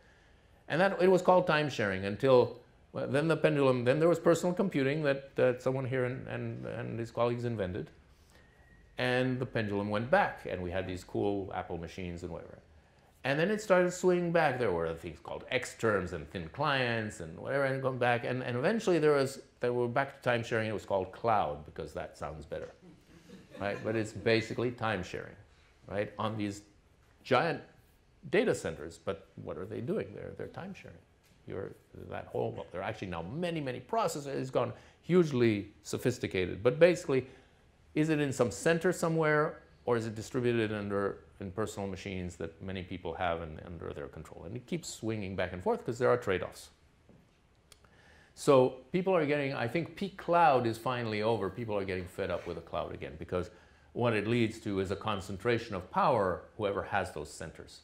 And that it was called time sharing until well, then the pendulum, then there was personal computing that, that someone here and, and, and his colleagues invented. And the pendulum went back and we had these cool Apple machines and whatever. And then it started swinging back. There were things called X terms and thin clients and whatever, and going back. And, and eventually there was, they were back to time sharing. It was called cloud because that sounds better right? But it's basically time sharing, right? On these giant data centers. But what are they doing? They're, they're time sharing. You're, that whole, well, there are actually now many, many processes. It's gone hugely sophisticated. But basically, is it in some center somewhere or is it distributed under in personal machines that many people have and under their control? And it keeps swinging back and forth because there are trade-offs. So people are getting, I think peak cloud is finally over. People are getting fed up with the cloud again because what it leads to is a concentration of power, whoever has those centers,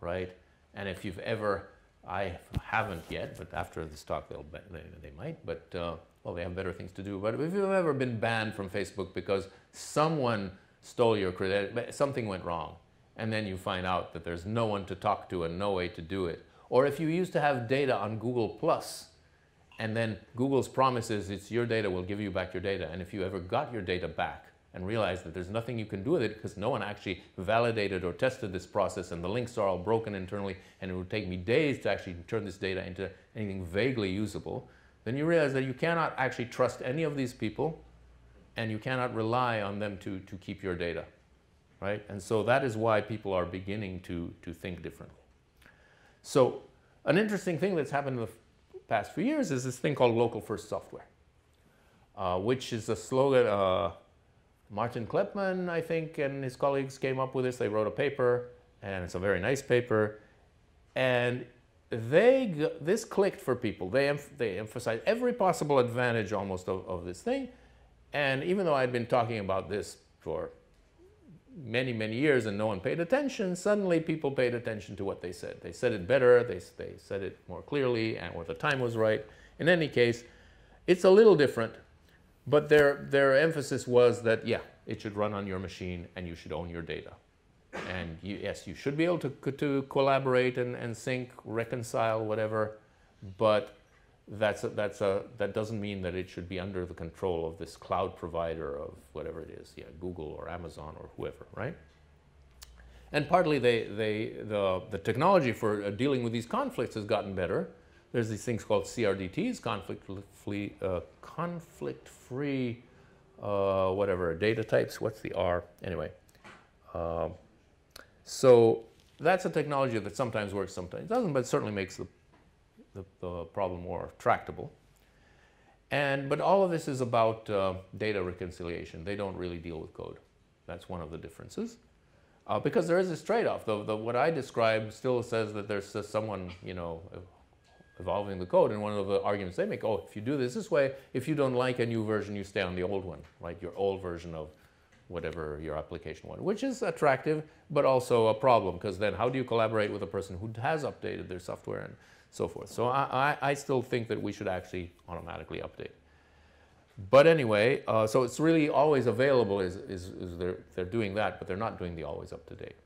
right? And if you've ever, I haven't yet, but after this talk they'll, they, they might, but uh, well, they have better things to do. But if you've ever been banned from Facebook because someone stole your credit, something went wrong, and then you find out that there's no one to talk to and no way to do it, Or if you used to have data on Google Plus, and then Google's promise is it's your data, we'll give you back your data. And if you ever got your data back and realized that there's nothing you can do with it because no one actually validated or tested this process and the links are all broken internally and it would take me days to actually turn this data into anything vaguely usable, then you realize that you cannot actually trust any of these people and you cannot rely on them to, to keep your data, right? And so that is why people are beginning to, to think differently. So an interesting thing that's happened in the past few years is this thing called local first software, uh, which is a slogan. Uh, Martin Kleppmann, I think, and his colleagues came up with this. They wrote a paper, and it's a very nice paper. And they this clicked for people. They, they emphasized every possible advantage almost of, of this thing. And even though I'd been talking about this for many, many years and no one paid attention, suddenly people paid attention to what they said. They said it better, they, they said it more clearly, and or the time was right. In any case, it's a little different, but their, their emphasis was that, yeah, it should run on your machine and you should own your data. And you, yes, you should be able to, to collaborate and, and sync, reconcile, whatever, but that's a, that's a, that doesn't mean that it should be under the control of this cloud provider of whatever it is, yeah, Google or Amazon or whoever, right? And partly they, they, the, the technology for uh, dealing with these conflicts has gotten better. There's these things called CRDTs, conflict-free, uh, conflict-free, uh, whatever, data types. What's the R? Anyway. Um, so that's a technology that sometimes works, sometimes doesn't, but certainly makes the the, the problem more tractable. And, but all of this is about uh, data reconciliation. They don't really deal with code. That's one of the differences. Uh, because there is this trade-off. The, the, what I describe still says that there's uh, someone, you know, evolving the code. And one of the arguments they make, oh, if you do this this way, if you don't like a new version, you stay on the old one, right? Your old version of whatever your application was, which is attractive, but also a problem because then how do you collaborate with a person who has updated their software and so forth. So I, I, still think that we should actually automatically update. But anyway, uh, so it's really always available is, is, is they're, they're doing that, but they're not doing the always up to date.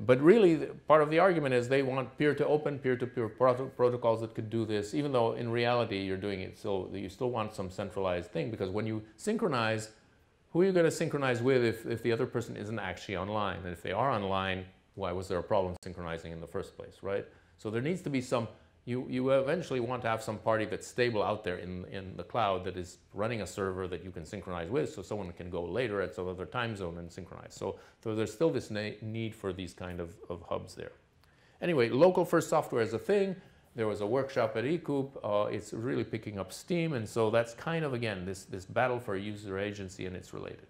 But really, part of the argument is they want peer-to-open, peer-to-peer protocols that could do this, even though in reality you're doing it so you still want some centralized thing, because when you synchronize, who are you going to synchronize with if, if the other person isn't actually online? And if they are online, why was there a problem synchronizing in the first place, right? So there needs to be some, you, you eventually want to have some party that's stable out there in, in the cloud that is running a server that you can synchronize with so someone can go later at some other time zone and synchronize. So, so there's still this need for these kind of, of hubs there. Anyway, local first software is a thing. There was a workshop at ECOOP. Uh, it's really picking up steam. And so that's kind of, again, this, this battle for user agency and it's related.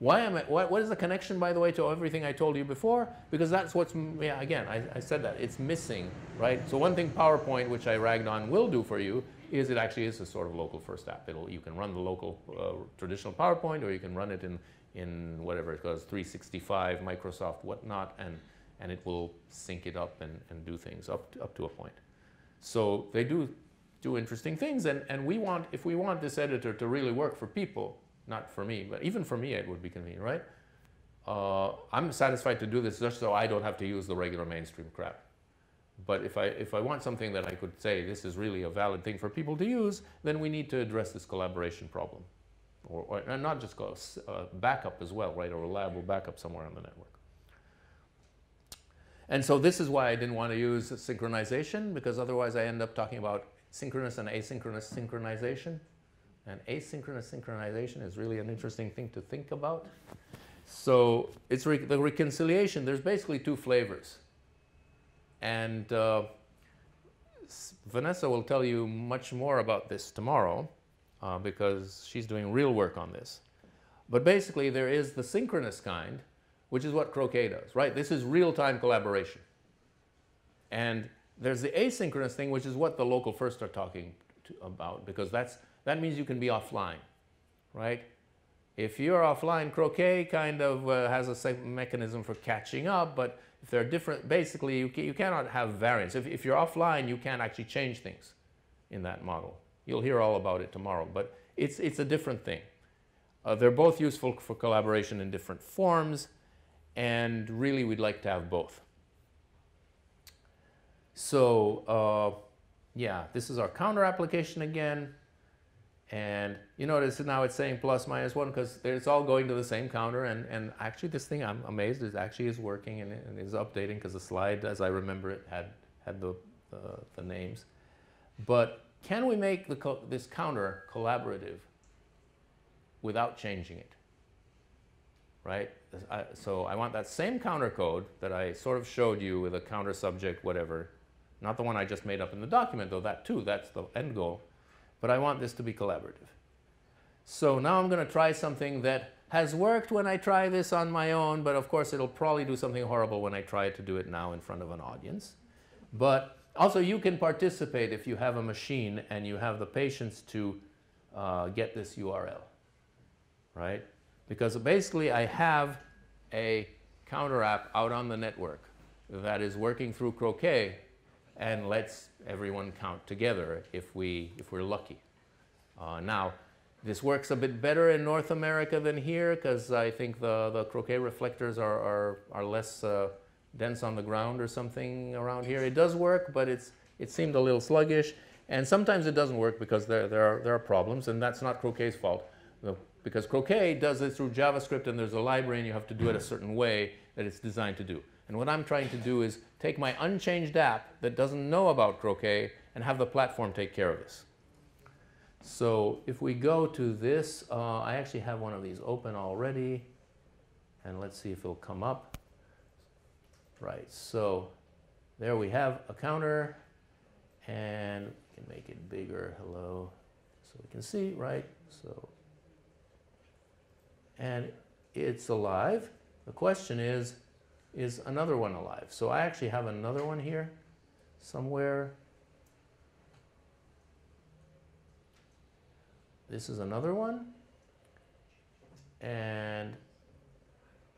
Why am I, what, what is the connection, by the way, to everything I told you before? Because that's what's, yeah, again, I, I said that. It's missing, right? So one thing PowerPoint, which I ragged on, will do for you is it actually is a sort of local first app. It'll, you can run the local uh, traditional PowerPoint or you can run it in, in whatever it goes, 365, Microsoft, whatnot, and, and it will sync it up and, and do things up to, up to a point. So they do do interesting things, and, and we want, if we want this editor to really work for people, not for me, but even for me it would be convenient, right? Uh, I'm satisfied to do this just so I don't have to use the regular mainstream crap. But if I, if I want something that I could say this is really a valid thing for people to use, then we need to address this collaboration problem. Or, or and not just uh, backup as well, right? A reliable backup somewhere on the network. And so this is why I didn't want to use synchronization, because otherwise I end up talking about synchronous and asynchronous synchronization. And asynchronous synchronization is really an interesting thing to think about. So it's re the reconciliation, there's basically two flavors. And uh, Vanessa will tell you much more about this tomorrow uh, because she's doing real work on this. But basically there is the synchronous kind, which is what Croquet does, right? This is real-time collaboration. And there's the asynchronous thing, which is what the local first are talking to, about because that's that means you can be offline, right? If you're offline, croquet kind of uh, has a mechanism for catching up, but if they're different, basically you, you cannot have variance. If, if you're offline, you can't actually change things in that model. You'll hear all about it tomorrow, but it's, it's a different thing. Uh, they're both useful for collaboration in different forms, and really we'd like to have both. So uh, yeah, this is our counter application again. And you notice now it's saying plus minus one because it's all going to the same counter. And, and actually this thing, I'm amazed, is actually is working and, and is updating because the slide, as I remember it, had, had the, the, names. But can we make the this counter collaborative without changing it? Right? So I want that same counter code that I sort of showed you with a counter subject, whatever. Not the one I just made up in the document, though that too, that's the end goal but I want this to be collaborative. So now I'm going to try something that has worked when I try this on my own, but of course it'll probably do something horrible when I try to do it now in front of an audience. But also you can participate if you have a machine and you have the patience to uh, get this URL, right? Because basically I have a counter app out on the network that is working through Croquet and lets everyone count together if, we, if we're lucky. Uh, now, this works a bit better in North America than here because I think the, the croquet reflectors are, are, are less uh, dense on the ground or something around here. It does work, but it's, it seemed a little sluggish. And sometimes it doesn't work because there, there, are, there are problems, and that's not Croquet's fault. Because Croquet does it through JavaScript, and there's a library, and you have to do it a certain way that it's designed to do. And what I'm trying to do is take my unchanged app that doesn't know about Croquet and have the platform take care of this. So if we go to this, uh, I actually have one of these open already. And let's see if it'll come up. Right, so there we have a counter. And we can make it bigger, hello. So we can see, right? So, and it's alive. The question is, is another one alive. So I actually have another one here somewhere. This is another one. And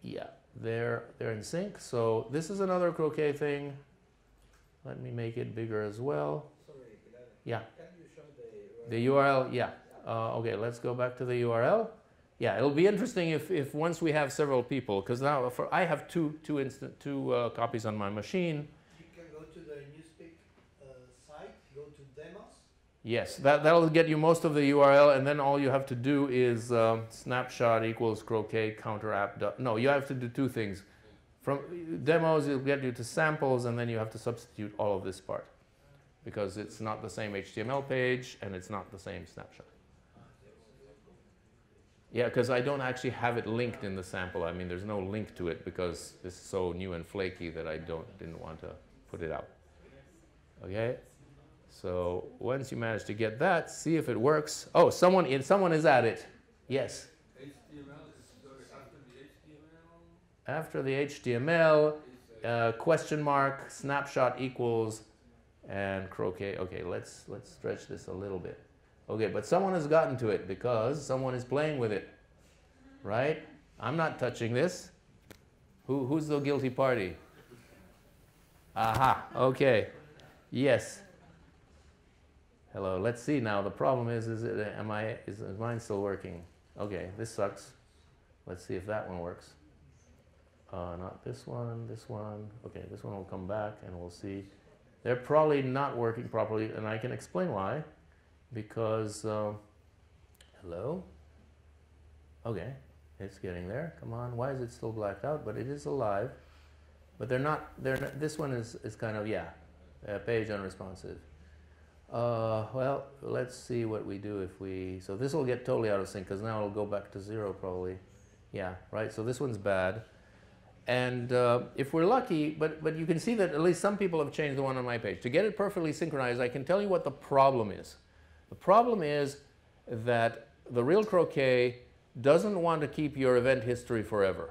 yeah, they're, they're in sync. So this is another croquet thing. Let me make it bigger as well. Sorry, yeah. Can you show the The URL, yeah. Uh, okay, let's go back to the URL yeah, it'll be interesting if, if once we have several people, because now for, I have two, two, instant, two uh, copies on my machine. You can go to the Newspeak uh, site, go to demos. Yes, that, that'll get you most of the URL, and then all you have to do is um, snapshot equals croquet counter app. No, you have to do two things. From demos, it'll get you to samples, and then you have to substitute all of this part because it's not the same HTML page and it's not the same snapshot. Yeah, because I don't actually have it linked in the sample. I mean, there's no link to it because it's so new and flaky that I don't didn't want to put it out. Okay, so once you manage to get that, see if it works. Oh, someone someone is at it. Yes. After the HTML. Uh, question mark snapshot equals and croquet. Okay, let's let's stretch this a little bit. Okay, but someone has gotten to it because someone is playing with it, right? I'm not touching this. Who, who's the guilty party? Aha, okay. Yes. Hello, let's see now. The problem is, is it, am I, is, is mine still working? Okay, this sucks. Let's see if that one works. Uh, not this one, this one. Okay, this one will come back and we'll see. They're probably not working properly, and I can explain why because, uh, hello? Okay, it's getting there. Come on, why is it still blacked out? But it is alive. But they're not, they're not, this one is, is kind of, yeah, uh, page unresponsive. Uh, well, let's see what we do if we, so this will get totally out of sync because now it'll go back to zero probably. Yeah, right, so this one's bad. And uh, if we're lucky, but, but you can see that at least some people have changed the one on my page. To get it perfectly synchronized, I can tell you what the problem is. The problem is that the real croquet doesn't want to keep your event history forever.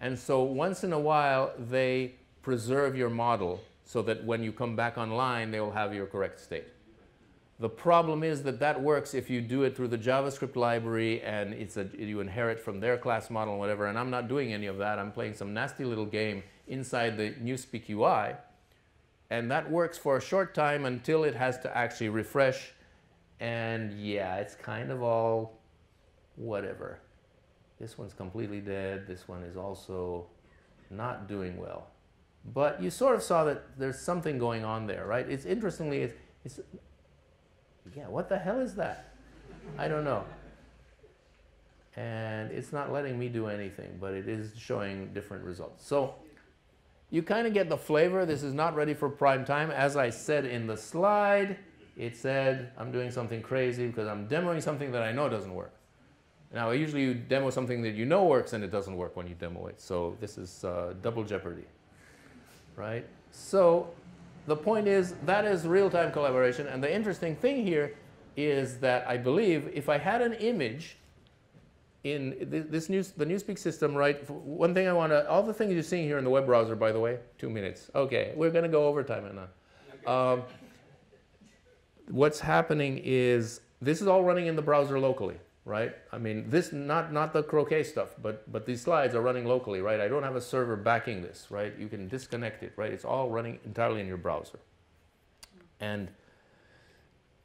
And so once in a while, they preserve your model so that when you come back online, they will have your correct state. The problem is that that works if you do it through the JavaScript library and it's a, you inherit from their class model and whatever, and I'm not doing any of that. I'm playing some nasty little game inside the Newspeak UI, and that works for a short time until it has to actually refresh and yeah, it's kind of all whatever. This one's completely dead. This one is also not doing well. but you sort of saw that there's something going on there, right? It's interestingly, it's, it's yeah, what the hell is that? I don't know. And it's not letting me do anything, but it is showing different results. So you kind of get the flavor. This is not ready for prime time. As I said in the slide, it said I'm doing something crazy because I'm demoing something that I know doesn't work. Now, usually you demo something that you know works and it doesn't work when you demo it. So this is uh, double jeopardy, right? So the point is that is real-time collaboration. And the interesting thing here is that I believe if I had an image in this news, the Newspeak system, right? One thing I want to, all the things you're seeing here in the web browser, by the way, two minutes. Okay, we're going to go over time, Anna. Um, what's happening is this is all running in the browser locally, right? I mean, this not not the Croquet stuff, but but these slides are running locally, right? I don't have a server backing this, right? You can disconnect it, right? It's all running entirely in your browser, and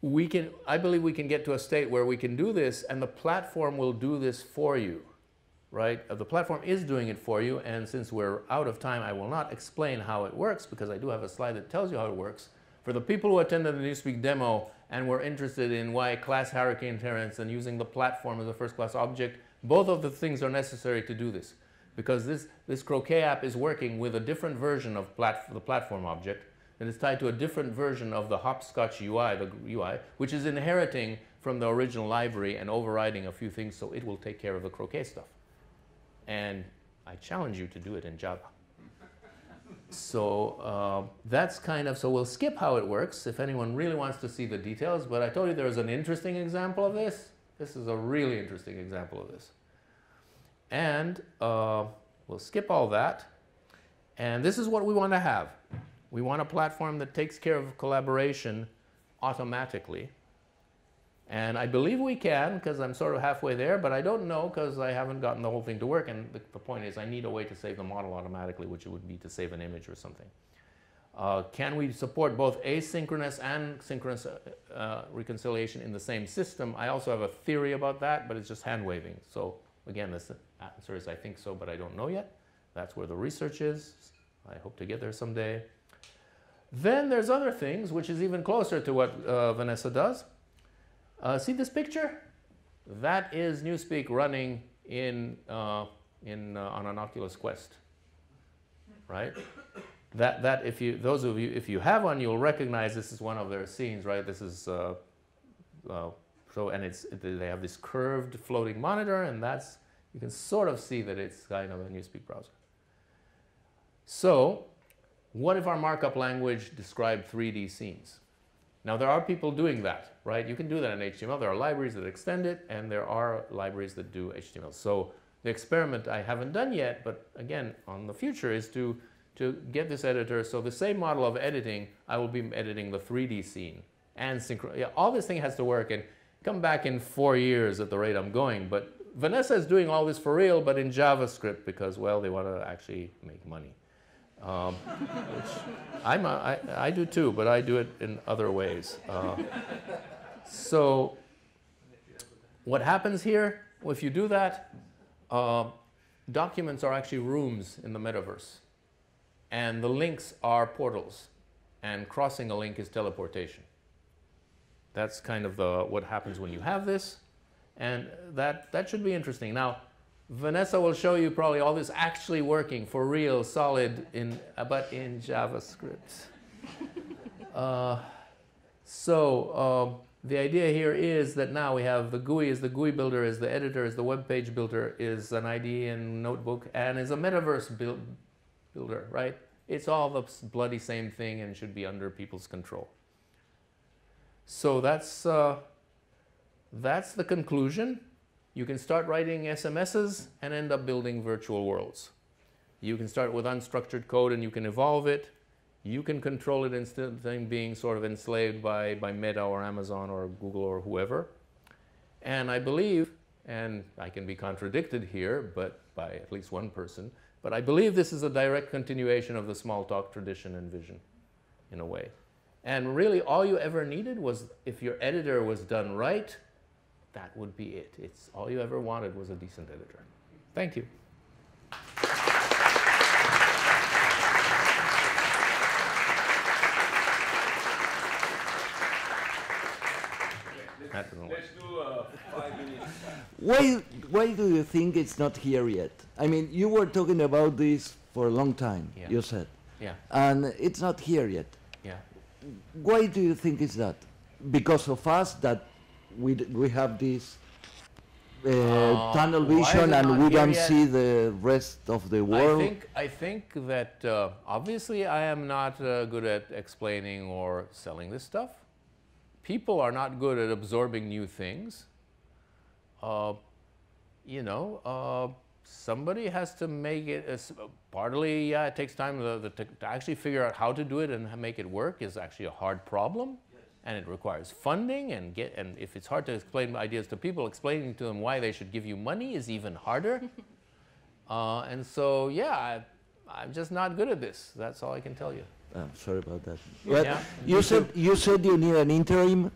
we can. I believe we can get to a state where we can do this, and the platform will do this for you, right? Uh, the platform is doing it for you, and since we're out of time, I will not explain how it works because I do have a slide that tells you how it works. For the people who attended the Newspeak demo and were interested in why class hierarchy inheritance and using the platform as a first class object, both of the things are necessary to do this. Because this, this Croquet app is working with a different version of plat the platform object and it's tied to a different version of the hopscotch UI, the UI, which is inheriting from the original library and overriding a few things so it will take care of the Croquet stuff. And I challenge you to do it in Java. So uh, that's kind of, so we'll skip how it works if anyone really wants to see the details, but I told you there was an interesting example of this. This is a really interesting example of this. And uh, we'll skip all that. And this is what we want to have. We want a platform that takes care of collaboration automatically and I believe we can because I'm sort of halfway there, but I don't know because I haven't gotten the whole thing to work. And the, the, point is, I need a way to save the model automatically, which would be to save an image or something. Uh, can we support both asynchronous and synchronous uh, uh, reconciliation in the same system? I also have a theory about that, but it's just hand waving. So again, the answer is I think so, but I don't know yet. That's where the research is. I hope to get there someday. Then there's other things, which is even closer to what uh, Vanessa does. Uh, see this picture? That is Newspeak running in, uh, in, uh, on an Oculus Quest, right? That, that if you, those of you, if you have one, you'll recognize this is one of their scenes, right? This is, uh, uh, so, and it's, they have this curved floating monitor and that's, you can sort of see that it's kind of a Newspeak browser. So, what if our markup language described 3D scenes? Now there are people doing that, right? You can do that in HTML. There are libraries that extend it and there are libraries that do HTML. So the experiment I haven't done yet, but again, on the future is to, to get this editor. So the same model of editing, I will be editing the 3D scene and synchro. Yeah, all this thing has to work and come back in four years at the rate I'm going. But Vanessa is doing all this for real, but in JavaScript because, well, they want to actually make money. Um, I'm do too, but I do it in other ways. Uh, so what happens here, well, if you do that, uh, documents are actually rooms in the metaverse. And the links are portals. And crossing a link is teleportation. That's kind of the, what happens when you have this. And that, that should be interesting. Now, Vanessa will show you probably all this actually working for real, solid, in, uh, but in JavaScript. uh, so um, the idea here is that now we have the GUI is the GUI builder, is the editor, is the web page builder, is an IDE and notebook, and is a metaverse build, builder, right? It's all the bloody same thing and should be under people's control. So that's, uh, that's the conclusion. You can start writing SMSs and end up building virtual worlds. You can start with unstructured code and you can evolve it. You can control it instead of being sort of enslaved by, by Meta or Amazon or Google or whoever. And I believe, and I can be contradicted here, but by at least one person, but I believe this is a direct continuation of the Smalltalk tradition and vision in a way. And really all you ever needed was if your editor was done right, that would be it. It's all you ever wanted was a decent editor. Thank you. Let's, let's do uh, five minutes. Why, why do you think it's not here yet? I mean, you were talking about this for a long time, yeah. you said. Yeah. And it's not here yet. Yeah. Why do you think it's that? Because of us that we, d- we have this uh, Uh, tunnel vision and we don't yet? see the rest of the world? I think I think that uh, obviously I am not uh, good at explaining or selling this stuff. People are not good at absorbing new things. Uh, you know, uh, somebody has to make it. Partly, yeah, it takes time the, the, to, to actually figure out how to do it and make it work is actually a hard problem. And it requires funding and get and if it's hard to explain ideas to people, explaining to them why they should give you money is even harder. Uh, and so, yeah, I, I'm just not good at this. That's all I can tell you. Oh, sorry about that. Well, Yeah, you said you said you need an interim.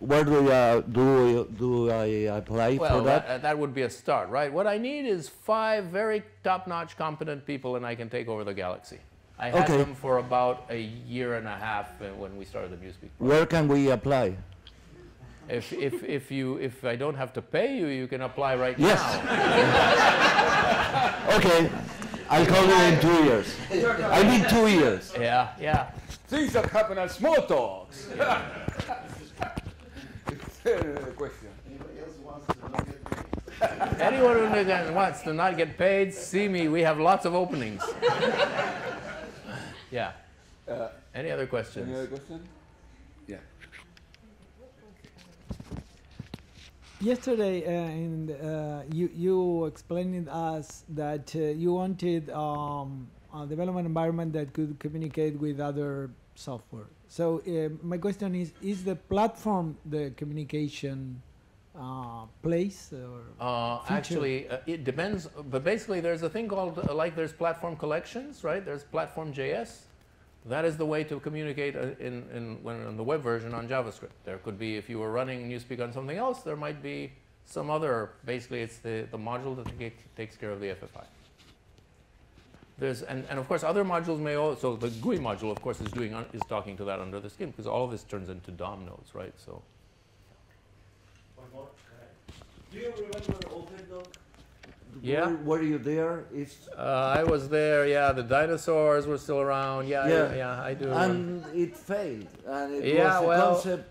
Where do I do do I apply Well, for that? that, uh, that would be a start, right? What I need is five very top-notch, competent people, and I can take over the galaxy. I had Okay. them for about a year and a half uh, when we started the Newspeak. program. Where can we apply? If, if, if, you, if I don't have to pay you, you can apply right Yes. now. Okay, I'll call you in two years. I need two years. Yeah, yeah. Things that happen at small talks. Question. Anybody else wants to not get paid? Anyone who wants to not get paid, see me. We have lots of openings. yeah. Uh, Any other questions? any other question? Yeah. Yesterday, uh, in, uh, you you explained us that uh, you wanted um, a development environment that could communicate with other software. So uh, my question is: Is the platform the communication uh, place? Or Uh, actually, uh, it depends. But basically, there's a thing called uh, like there's platform collections, right? There's platform JS. That is the way to communicate uh, in, in, when in the web version on JavaScript. There could be, if you were running Newspeak on something else, there might be some other. Basically, it's the, the module that take, takes care of the FFI. There's and, and of course other modules may also the GUI module of course is doing is talking to that under the skin because all of this turns into DOM nodes, right? So. Do you remember OpenDoc? Yeah. Were, were you there? It's Uh, I was there. Yeah, the dinosaurs were still around. Yeah, yeah, Yeah. yeah I do. and it failed. And it Yeah, was a well- concept.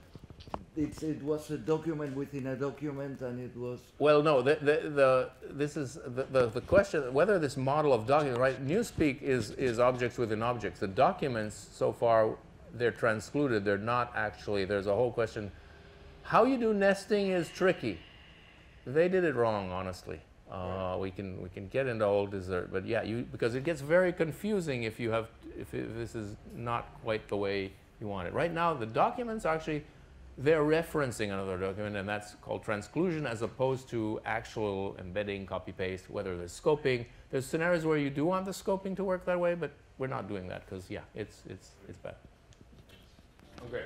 It's, it was a document within a document, and it was. well, no, the, the, the this is the, the, the question whether this model of document right. Newspeak is is objects within objects. The documents so far they're transcluded. They're not actually. There's a whole question. How you do nesting is tricky. They did it wrong, honestly. Uh, we can we can get into old dessert, but yeah, you because it gets very confusing if you have if, it, this is not quite the way you want it. Right now, the documents actually they're referencing another document, and that's called transclusion, as opposed to actual embedding, copy paste. Whether there's scoping, there's scenarios where you do want the scoping to work that way, but we're not doing that because yeah, it's it's it's bad. Okay.